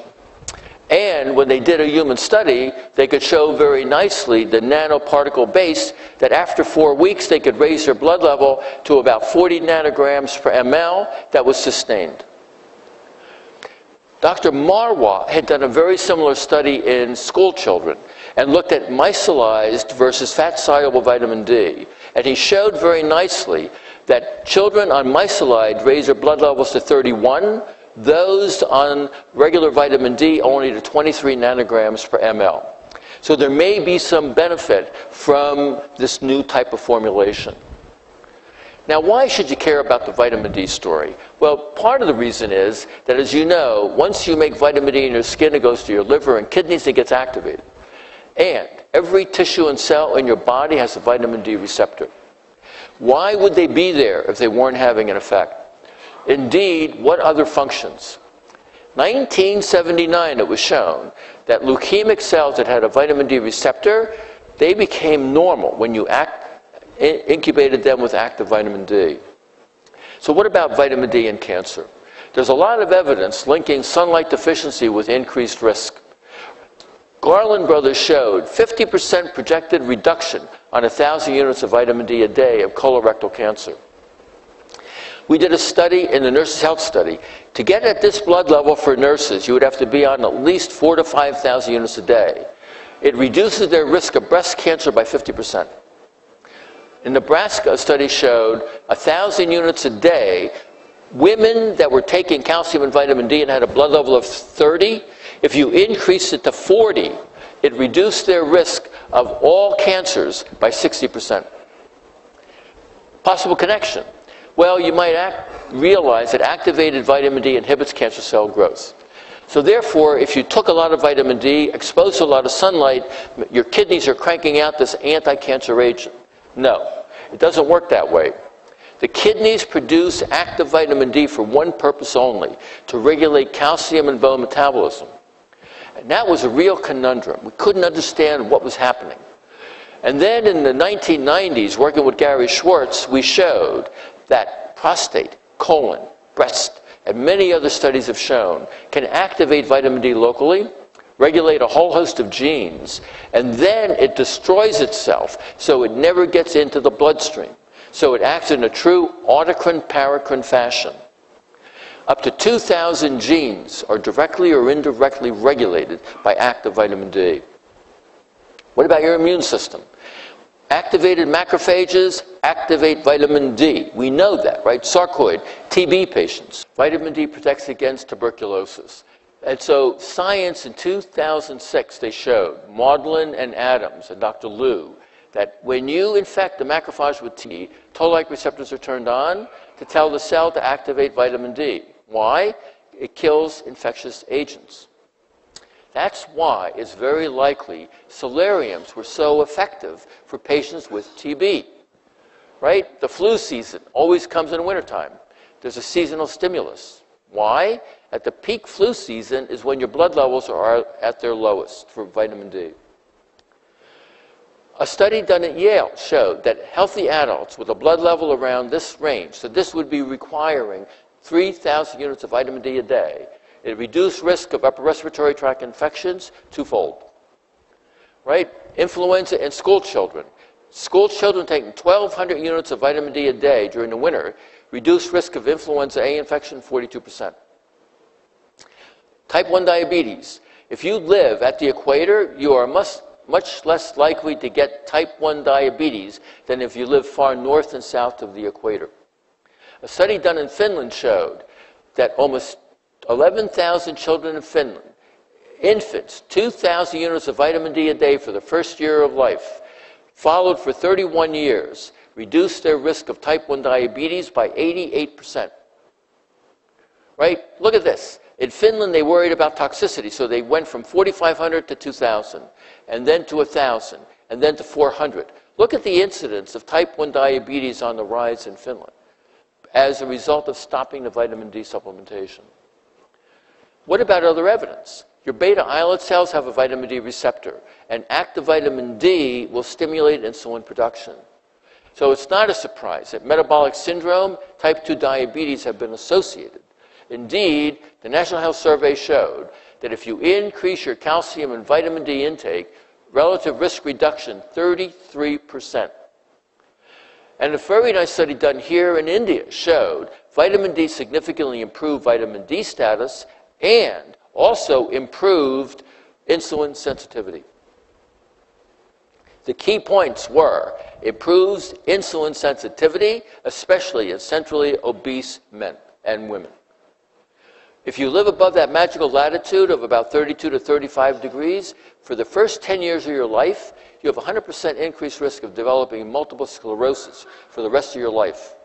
And when they did a human study, they could show very nicely the nanoparticle base that after four weeks they could raise their blood level to about 40 nanograms per ml that was sustained. Dr. Marwaha had done a very similar study in school children and looked at micellized versus fat soluble vitamin D. And he showed very nicely that children on micellized raise their blood levels to 31, those on regular vitamin D only to 23 nanograms per ml. So there may be some benefit from this new type of formulation. Now, why should you care about the vitamin D story? Well, part of the reason is that, as you know, once you make vitamin D in your skin, it goes to your liver and kidneys and gets activated. And every tissue and cell in your body has a vitamin D receptor. Why would they be there if they weren't having an effect? Indeed, what other functions? 1979, it was shown that leukemic cells that had a vitamin D receptor, they became normal when you act, incubated them with active vitamin D. So, what about vitamin D in cancer? There's a lot of evidence linking sunlight deficiency with increased risk. Garland Brothers showed 50% projected reduction on 1,000 units of vitamin D a day of colorectal cancer. We did a study in the Nurses' Health Study. To get at this blood level for nurses, you would have to be on at least 4 to 5,000 units a day. It reduces their risk of breast cancer by 50%. In Nebraska, a study showed 1,000 units a day, women that were taking calcium and vitamin D and had a blood level of 30, if you increase it to 40, it reduced their risk of all cancers by 60%. Possible connection. Well, you might act, realize that activated vitamin D inhibits cancer cell growth. So, therefore, if you took a lot of vitamin D, exposed to a lot of sunlight, your kidneys are cranking out this anti cancer agent. No, it doesn't work that way. The kidneys produce active vitamin D for one purpose only to regulate calcium and bone metabolism. And that was a real conundrum. We couldn't understand what was happening. And then in the 1990s, working with Gary Schwartz, we showed that prostate, colon, breast, and many other studies have shown can activate vitamin D locally, regulate a whole host of genes, and then it destroys itself so it never gets into the bloodstream. So it acts in a true autocrine paracrine fashion. Up to 2,000 genes are directly or indirectly regulated by active vitamin D. What about your immune system? Activated macrophages activate vitamin D. We know that, right? Sarcoid, TB patients. Vitamin D protects against tuberculosis. And so, science in 2006, they showed, Modlin and Adams and Dr. Liu, that when you infect the macrophage with T, toll-like receptors are turned on to tell the cell to activate vitamin D. Why? It kills infectious agents. That's why it's very likely solariums were so effective for patients with TB. Right? The flu season always comes in wintertime. There's a seasonal stimulus. Why? At the peak flu season is when your blood levels are at their lowest for vitamin D. A study done at Yale showed that healthy adults with a blood level around this range, so this would be requiring 3,000 units of vitamin D a day, it reduced risk of upper respiratory tract infections twofold. Right? Influenza in school children. School children taking 1,200 units of vitamin D a day during the winter reduce risk of influenza A infection 42%. Type 1 diabetes. If you live at the equator, you are much, much less likely to get type 1 diabetes than if you live far north and south of the equator. A study done in Finland showed that almost 11,000 children in Finland, infants, 2,000 units of vitamin D a day for the first year of life, followed for 31 years, reduced their risk of type 1 diabetes by 88%. Right? Look at this. In Finland, they worried about toxicity, so they went from 4,500 to 2,000, and then to 1,000, and then to 400. Look at the incidence of type 1 diabetes on the rise in Finland as a result of stopping the vitamin D supplementation. What about other evidence? Your beta islet cells have a vitamin D receptor, and active vitamin D will stimulate insulin production. So it's not a surprise that metabolic syndrome, type 2 diabetes have been associated. Indeed, the National Health Survey showed that if you increase your calcium and vitamin D intake, relative risk reduction 33%. And a very nice study done here in India showed vitamin D significantly improved vitamin D status and also improved insulin sensitivity. The key points were improves insulin sensitivity, especially in centrally obese men and women. If you live above that magical latitude of about 32 to 35 degrees, for the first 10 years of your life, you have 100% increased risk of developing multiple sclerosis for the rest of your life.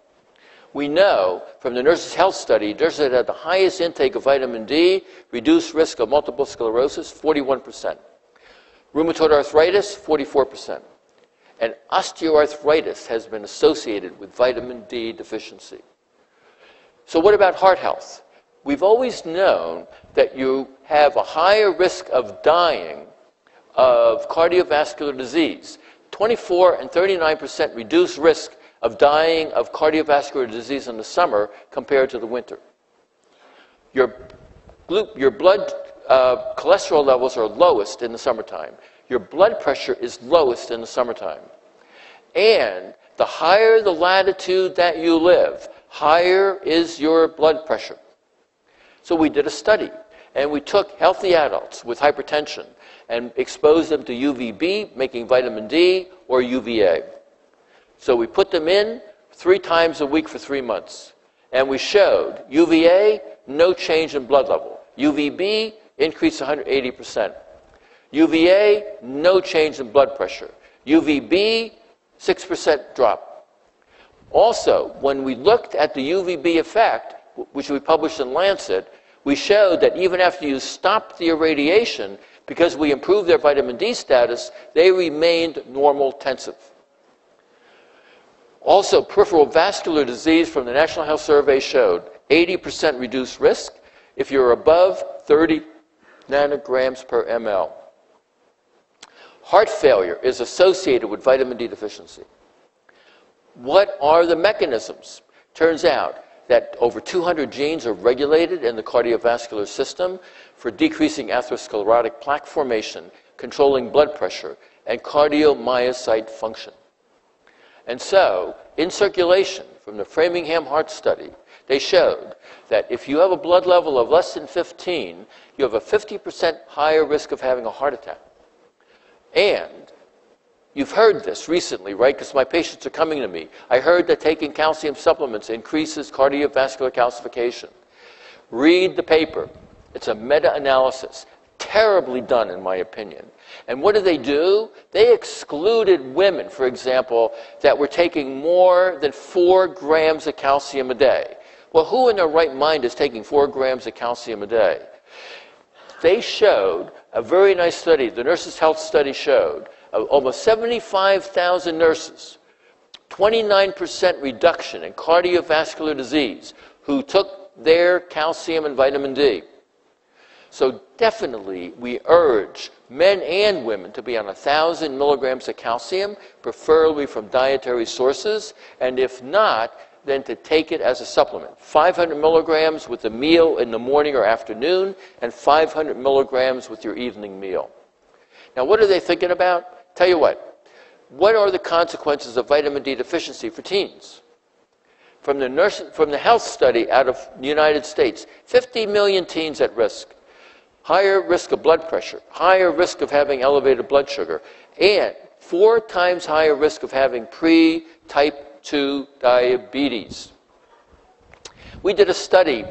We know from the Nurses' Health Study, nurses that had the highest intake of vitamin D reduced risk of multiple sclerosis 41%, rheumatoid arthritis 44%, and osteoarthritis has been associated with vitamin D deficiency. So, what about heart health? we've always known that you have a higher risk of dying of cardiovascular disease. 24 and 39% reduced risk of dying of cardiovascular disease in the summer compared to the winter. Your, your blood uh, cholesterol levels are lowest in the summertime. Your blood pressure is lowest in the summertime. And the higher the latitude that you live, higher is your blood pressure. So we did a study, and we took healthy adults with hypertension and exposed them to UVB, making vitamin D, or UVA. So we put them in three times a week for three months. And we showed UVA, no change in blood level. UVB, increase 180%. UVA, no change in blood pressure. UVB, 6% drop. Also, when we looked at the UVB effect, which we published in Lancet, we showed that even after you stopped the irradiation, because we improved their vitamin D status, they remained normotensive. Also, peripheral vascular disease from the National Health Survey showed 80% reduced risk if you're above 30 nanograms per ml. Heart failure is associated with vitamin D deficiency. What are the mechanisms? Turns out that over 200 genes are regulated in the cardiovascular system for decreasing atherosclerotic plaque formation, controlling blood pressure, and cardiomyocyte function. And so, in circulation, from the Framingham Heart Study, they showed that if you have a blood level of less than 15, you have a 50% higher risk of having a heart attack. And You've heard this recently, right? Because my patients are coming to me. I heard that taking calcium supplements increases cardiovascular calcification. Read the paper. It's a meta analysis. Terribly done, in my opinion. And what did they do? They excluded women, for example, that were taking more than four grams of calcium a day. Well, who in their right mind is taking four grams of calcium a day? They showed a very nice study, the Nurses' Health Study showed almost 75,000 nurses, 29% reduction in cardiovascular disease who took their calcium and vitamin D. So definitely we urge men and women to be on 1,000 milligrams of calcium, preferably from dietary sources, and if not, then to take it as a supplement. 500 milligrams with a meal in the morning or afternoon, and 500 milligrams with your evening meal. Now, what are they thinking about? Tell you what, what are the consequences of vitamin D deficiency for teens? From the, nurse, from the health study out of the United States, 50 million teens at risk. Higher risk of blood pressure, higher risk of having elevated blood sugar, and four times higher risk of having pre type 2 diabetes. We did a study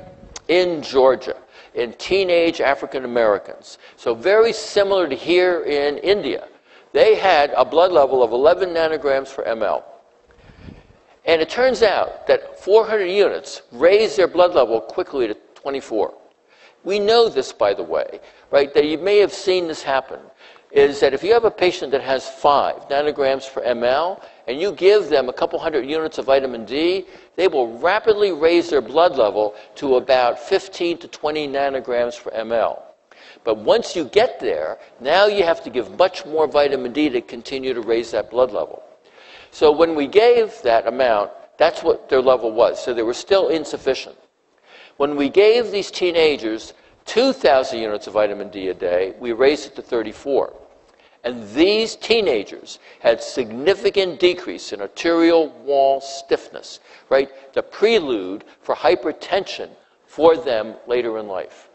in Georgia in teenage African Americans. So, very similar to here in India. They had a blood level of 11 nanograms per ml. And it turns out that 400 units raise their blood level quickly to 24. We know this, by the way, right? That you may have seen this happen. Is that if you have a patient that has five nanograms per ml and you give them a couple hundred units of vitamin D, they will rapidly raise their blood level to about 15 to 20 nanograms per ml. But once you get there, now you have to give much more vitamin D to continue to raise that blood level. So when we gave that amount, that's what their level was. So they were still insufficient. When we gave these teenagers 2,000 units of vitamin D a day, we raised it to 34. And these teenagers had significant decrease in arterial wall stiffness, right? The prelude for hypertension for them later in life.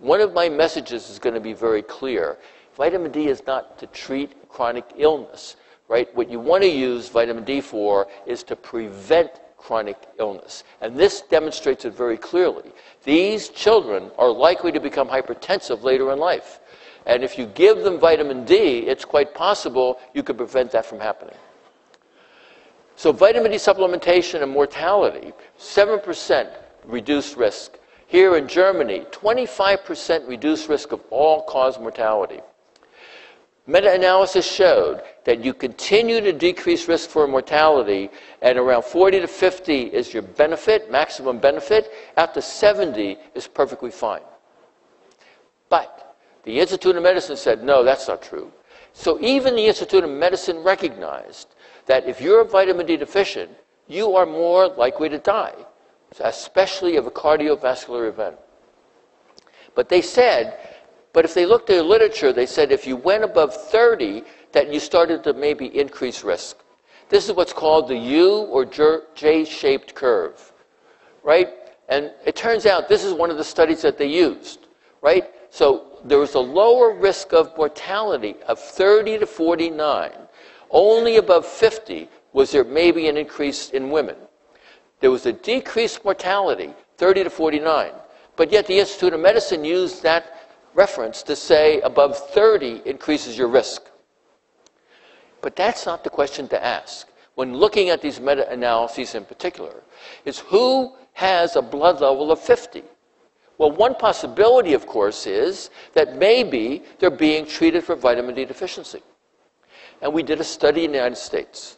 One of my messages is going to be very clear. Vitamin D is not to treat chronic illness, right? What you want to use vitamin D for is to prevent chronic illness. And this demonstrates it very clearly. These children are likely to become hypertensive later in life. And if you give them vitamin D, it's quite possible you could prevent that from happening. So, vitamin D supplementation and mortality 7% reduced risk. Here in Germany, 25% reduced risk of all cause mortality. Meta analysis showed that you continue to decrease risk for mortality, and around 40 to 50 is your benefit, maximum benefit. To 70 is perfectly fine. But the Institute of Medicine said, no, that's not true. So even the Institute of Medicine recognized that if you're vitamin D deficient, you are more likely to die, especially of a cardiovascular event. But they said but if they looked at the literature, they said if you went above 30, that you started to maybe increase risk. This is what's called the U or J shaped curve, right? And it turns out this is one of the studies that they used, right? So there was a lower risk of mortality of 30 to 49. Only above 50 was there maybe an increase in women. There was a decreased mortality, 30 to 49. But yet the Institute of Medicine used that reference to say above 30 increases your risk. But that's not the question to ask. When looking at these meta analyses in particular, is who has a blood level of 50? Well, one possibility, of course, is that maybe they're being treated for vitamin D deficiency. And we did a study in the United States.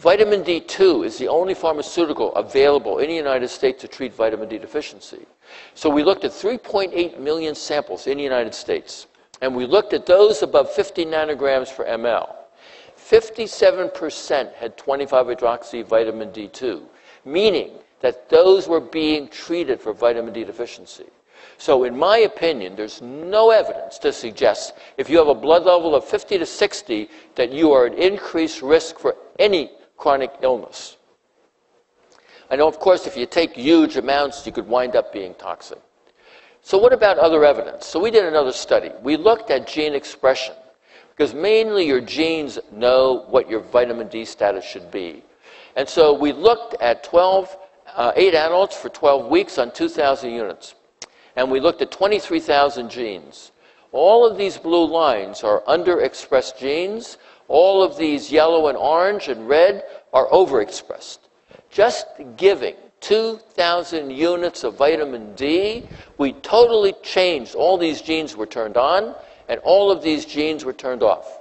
Vitamin D2 is the only pharmaceutical available in the United States to treat vitamin D deficiency. So we looked at 3.8 million samples in the United States, and we looked at those above 50 nanograms per ml. 57% had 25 hydroxy vitamin D2, meaning that those were being treated for vitamin D deficiency. So, in my opinion, there's no evidence to suggest if you have a blood level of 50 to 60 that you are at increased risk for any chronic illness. I know, of course, if you take huge amounts, you could wind up being toxic. So, what about other evidence? So, we did another study. We looked at gene expression because mainly your genes know what your vitamin D status should be. And so, we looked at 12, uh, 8 adults for 12 weeks on 2,000 units. And we looked at 23,000 genes. All of these blue lines are underexpressed genes. All of these yellow and orange and red are overexpressed. Just giving 2,000 units of vitamin D, we totally changed. All these genes were turned on, and all of these genes were turned off.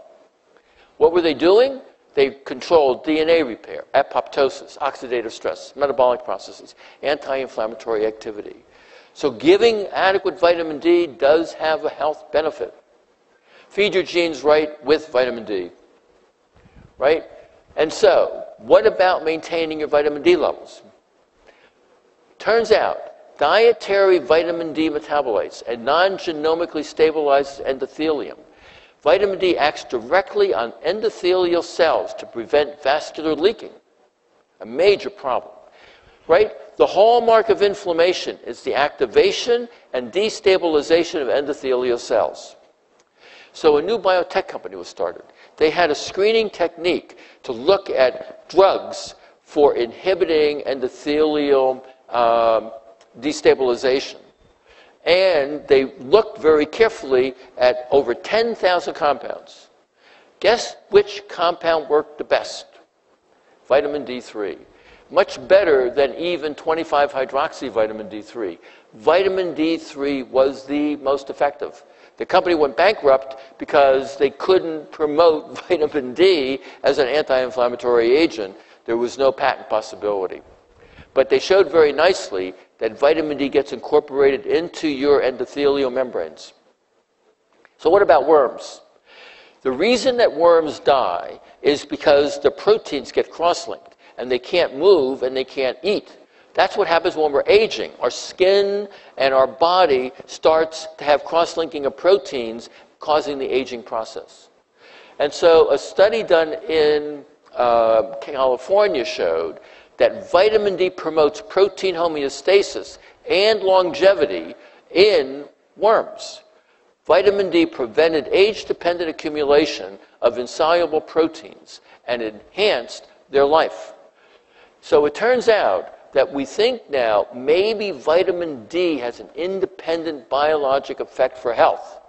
What were they doing? They controlled DNA repair, apoptosis, oxidative stress, metabolic processes, anti inflammatory activity. So, giving adequate vitamin D does have a health benefit. Feed your genes right with vitamin D. Right? And so, what about maintaining your vitamin D levels? Turns out, dietary vitamin D metabolites and non genomically stabilized endothelium. Vitamin D acts directly on endothelial cells to prevent vascular leaking, a major problem. Right? The hallmark of inflammation is the activation and destabilization of endothelial cells. So a new biotech company was started. They had a screening technique to look at drugs for inhibiting endothelial um, destabilization. And they looked very carefully at over 10,000 compounds. Guess which compound worked the best? Vitamin D3. much better than even 25 hydroxy vitamin D3. Vitamin D3 was the most effective. The company went bankrupt because they couldn't promote vitamin D as an anti inflammatory agent. There was no patent possibility. But they showed very nicely that vitamin D gets incorporated into your endothelial membranes. So, what about worms? The reason that worms die is because the proteins get cross linked and they can't move and they can't eat. That's what happens when we're aging. Our skin and our body starts to have cross linking of proteins causing the aging process. And so, a study done in uh, California showed that vitamin D promotes protein homeostasis and longevity in worms. Vitamin D prevented age dependent accumulation of insoluble proteins and enhanced their life. So it turns out that we think now maybe vitamin D has an independent biologic effect for health.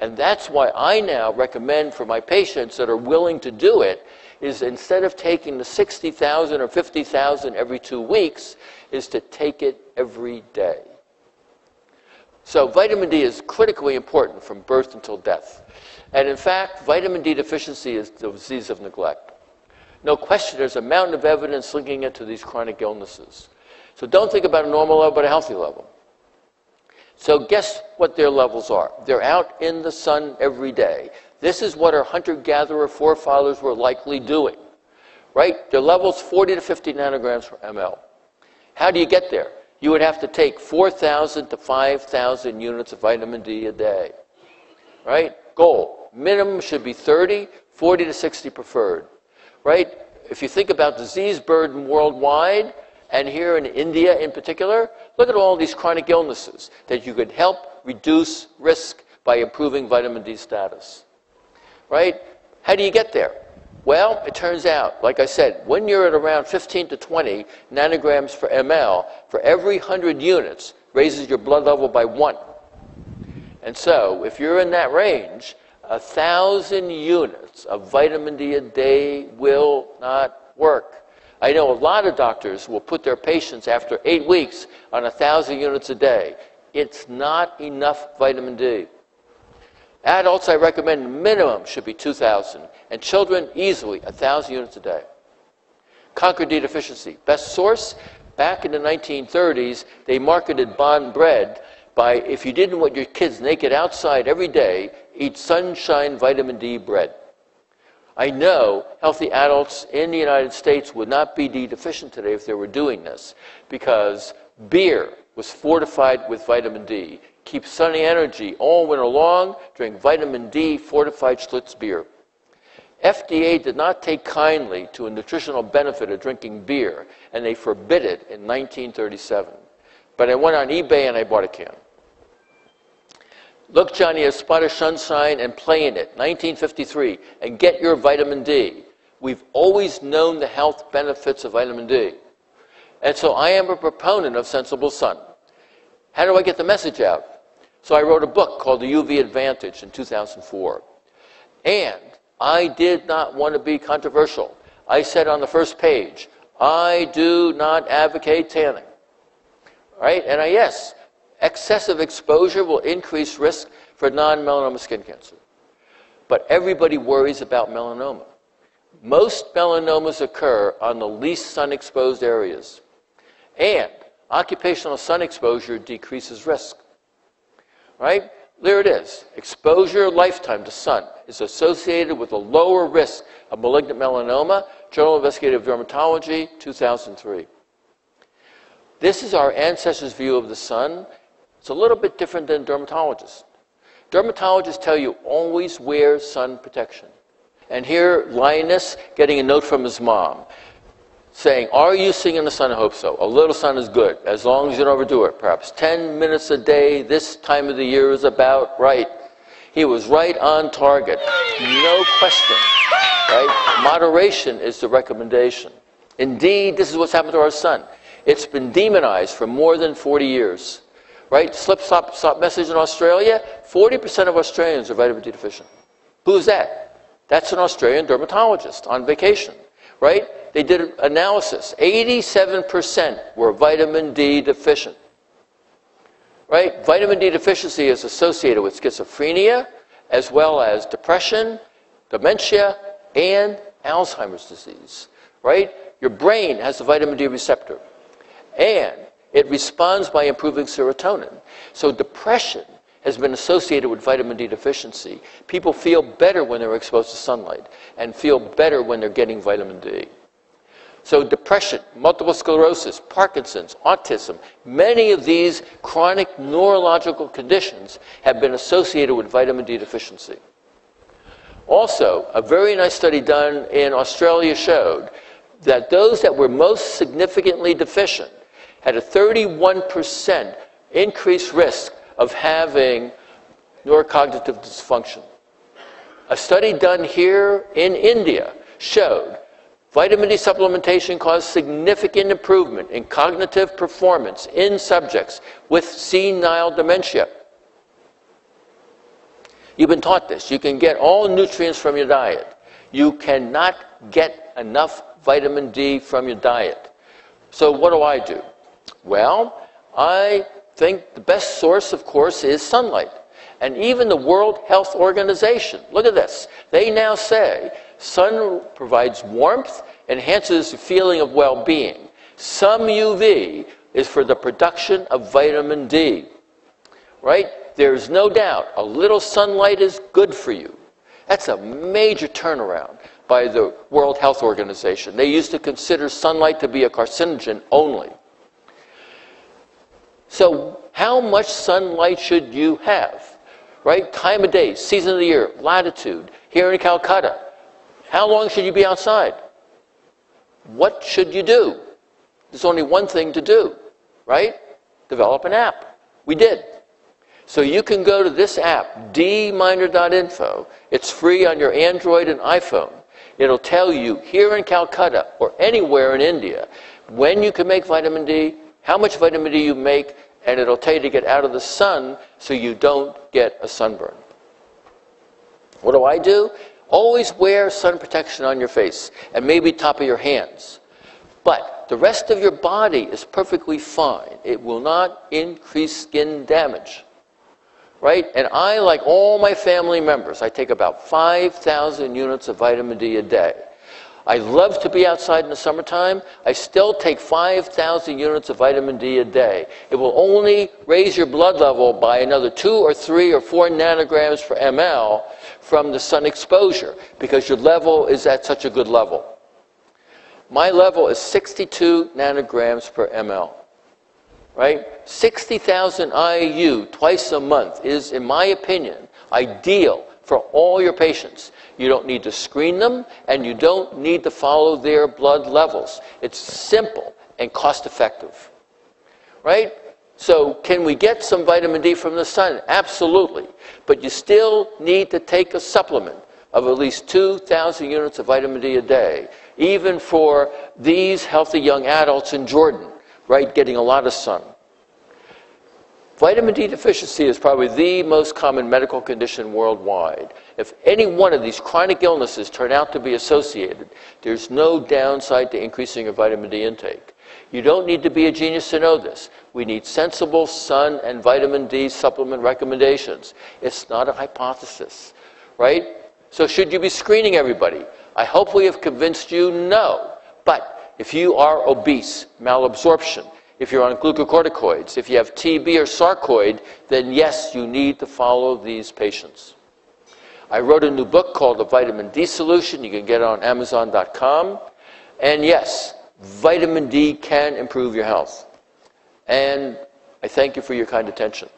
And that's why I now recommend for my patients that are willing to do it is instead of taking the 60,000 or 50,000 every two weeks, is to take it every day. So vitamin D is critically important from birth until death. And in fact, vitamin D deficiency is the disease of neglect. No question, there's a mountain of evidence linking it to these chronic illnesses. So don't think about a normal level, but a healthy level. So guess what their levels are? They're out in the sun every day. This is what our hunter gatherer forefathers were likely doing, right? Their level's 40 to 50 nanograms per ml. How do you get there? You would have to take 4,000 to 5,000 units of vitamin D a day, right? Goal. Minimum should be 30, 40 to 60 preferred, right? If you think about disease burden worldwide, and here in India in particular, look at all these chronic illnesses that you could help reduce risk by improving vitamin D status right? How do you get there? Well, it turns out, like I said, when you're at around 15 to 20 nanograms per ml, for every 100 units, raises your blood level by one. And so, if you're in that range, a thousand units of vitamin D a day will not work. I know a lot of doctors will put their patients after eight weeks on a thousand units a day. It's not enough vitamin D. Adults, I recommend minimum should be 2,000, and children easily 1,000 units a day. Conquer D deficiency. Best source? Back in the 1930s, they marketed Bond bread by if you didn't want your kids naked outside every day, eat sunshine vitamin D bread. I know healthy adults in the United States would not be D deficient today if they were doing this because beer was fortified with vitamin D keep sunny energy all winter long, drink vitamin D fortified Schlitz beer. FDA did not take kindly to a nutritional benefit of drinking beer, and they forbid it in 1937. But I went on eBay and I bought a can. Look, Johnny, a spot of sunshine and play in it, 1953, and get your vitamin D. We've always known the health benefits of vitamin D. And so I am a proponent of sensible sun. How do I get the message out? So I wrote a book called The UV Advantage in 2004. And I did not want to be controversial. I said on the first page, I do not advocate tanning. Right? And I, yes, excessive exposure will increase risk for non melanoma skin cancer. But everybody worries about melanoma. Most melanomas occur on the least sun exposed areas. And occupational sun exposure decreases risk right? There it is. Exposure lifetime to sun is associated with a lower risk of malignant melanoma, Journal of Investigative Dermatology, 2003. This is our ancestors' view of the sun. It's a little bit different than dermatologists. Dermatologists tell you always wear sun protection. And here, Linus getting a note from his mom saying, Are you seeing in the sun? I hope so. A little sun is good, as long as you don't overdo it. Perhaps 10 minutes a day, this time of the year is about right. He was right on target. No question. Right? Moderation is the recommendation. Indeed, this is what's happened to our sun. It's been demonized for more than 40 years. Right? Slip, slop, slop message in Australia 40% of Australians are vitamin D deficient. Who's that? That's an Australian dermatologist on vacation. Right? they did an analysis. 87% were vitamin D deficient. Right? Vitamin D deficiency is associated with schizophrenia, as well as depression, dementia, and Alzheimer's disease. Right? Your brain has a vitamin D receptor, and it responds by improving serotonin. So, depression has been associated with vitamin D deficiency. People feel better when they're exposed to sunlight and feel better when they're getting vitamin D. So, depression, multiple sclerosis, Parkinson's, autism, many of these chronic neurological conditions have been associated with vitamin D deficiency. Also, a very nice study done in Australia showed that those that were most significantly deficient had a 31% increased risk of having neurocognitive dysfunction. A study done here in India showed vitamin D supplementation caused significant improvement in cognitive performance in subjects with senile dementia. You've been taught this. You can get all nutrients from your diet. You cannot get enough vitamin D from your diet. So, what do I do? Well, I think the best source, of course, is sunlight. And even the World Health Organization, look at this. They now say sun provides warmth, enhances the feeling of well being. Some UV is for the production of vitamin D. Right? There's no doubt a little sunlight is good for you. That's a major turnaround by the World Health Organization. They used to consider sunlight to be a carcinogen only. So, how much sunlight should you have? Right? Time of day, season of the year, latitude. Here in Calcutta, how long should you be outside? What should you do? There's only one thing to do, right? Develop an app. We did. So you can go to this app, dminder.info. It's free on your Android and iPhone. It'll tell you here in Calcutta or anywhere in India when you can make vitamin D, how much vitamin D you make, and it'll tell you to get out of the sun so you don't get a sunburn. What do I do? Always wear sun protection on your face and maybe top of your hands. But the rest of your body is perfectly fine. It will not increase skin damage. Right? And I, like all my family members, I take about 5,000 units of vitamin D a day. I love to be outside in the summertime. I still take 5,000 units of vitamin D a day. It will only raise your blood level by another two or three or four nanograms per ml from the sun exposure because your level is at such a good level. My level is 62 nanograms per ml. Right? 60,000 IU twice a month is, in my opinion, ideal for all your patients. You don't need to screen them, and you don't need to follow their blood levels. It's simple and cost effective. Right? So, can we get some vitamin D from the sun? Absolutely. But you still need to take a supplement of at least 2,000 units of vitamin D a day, even for these healthy young adults in Jordan, right, getting a lot of sun. Vitamin D deficiency is probably the most common medical condition worldwide. If any one of these chronic illnesses turn out to be associated, there's no downside to increasing your vitamin D intake. You don't need to be a genius to know this. We need sensible sun and vitamin D supplement recommendations. It's not a hypothesis, right? So, should you be screening everybody? I hope we have convinced you no. But if you are obese, malabsorption, if you're on glucocorticoids, if you have TB or sarcoid, then yes, you need to follow these patients. I wrote a new book called The Vitamin D Solution. You can get it on Amazon.com. And yes, vitamin D can improve your health. And I thank you for your kind attention.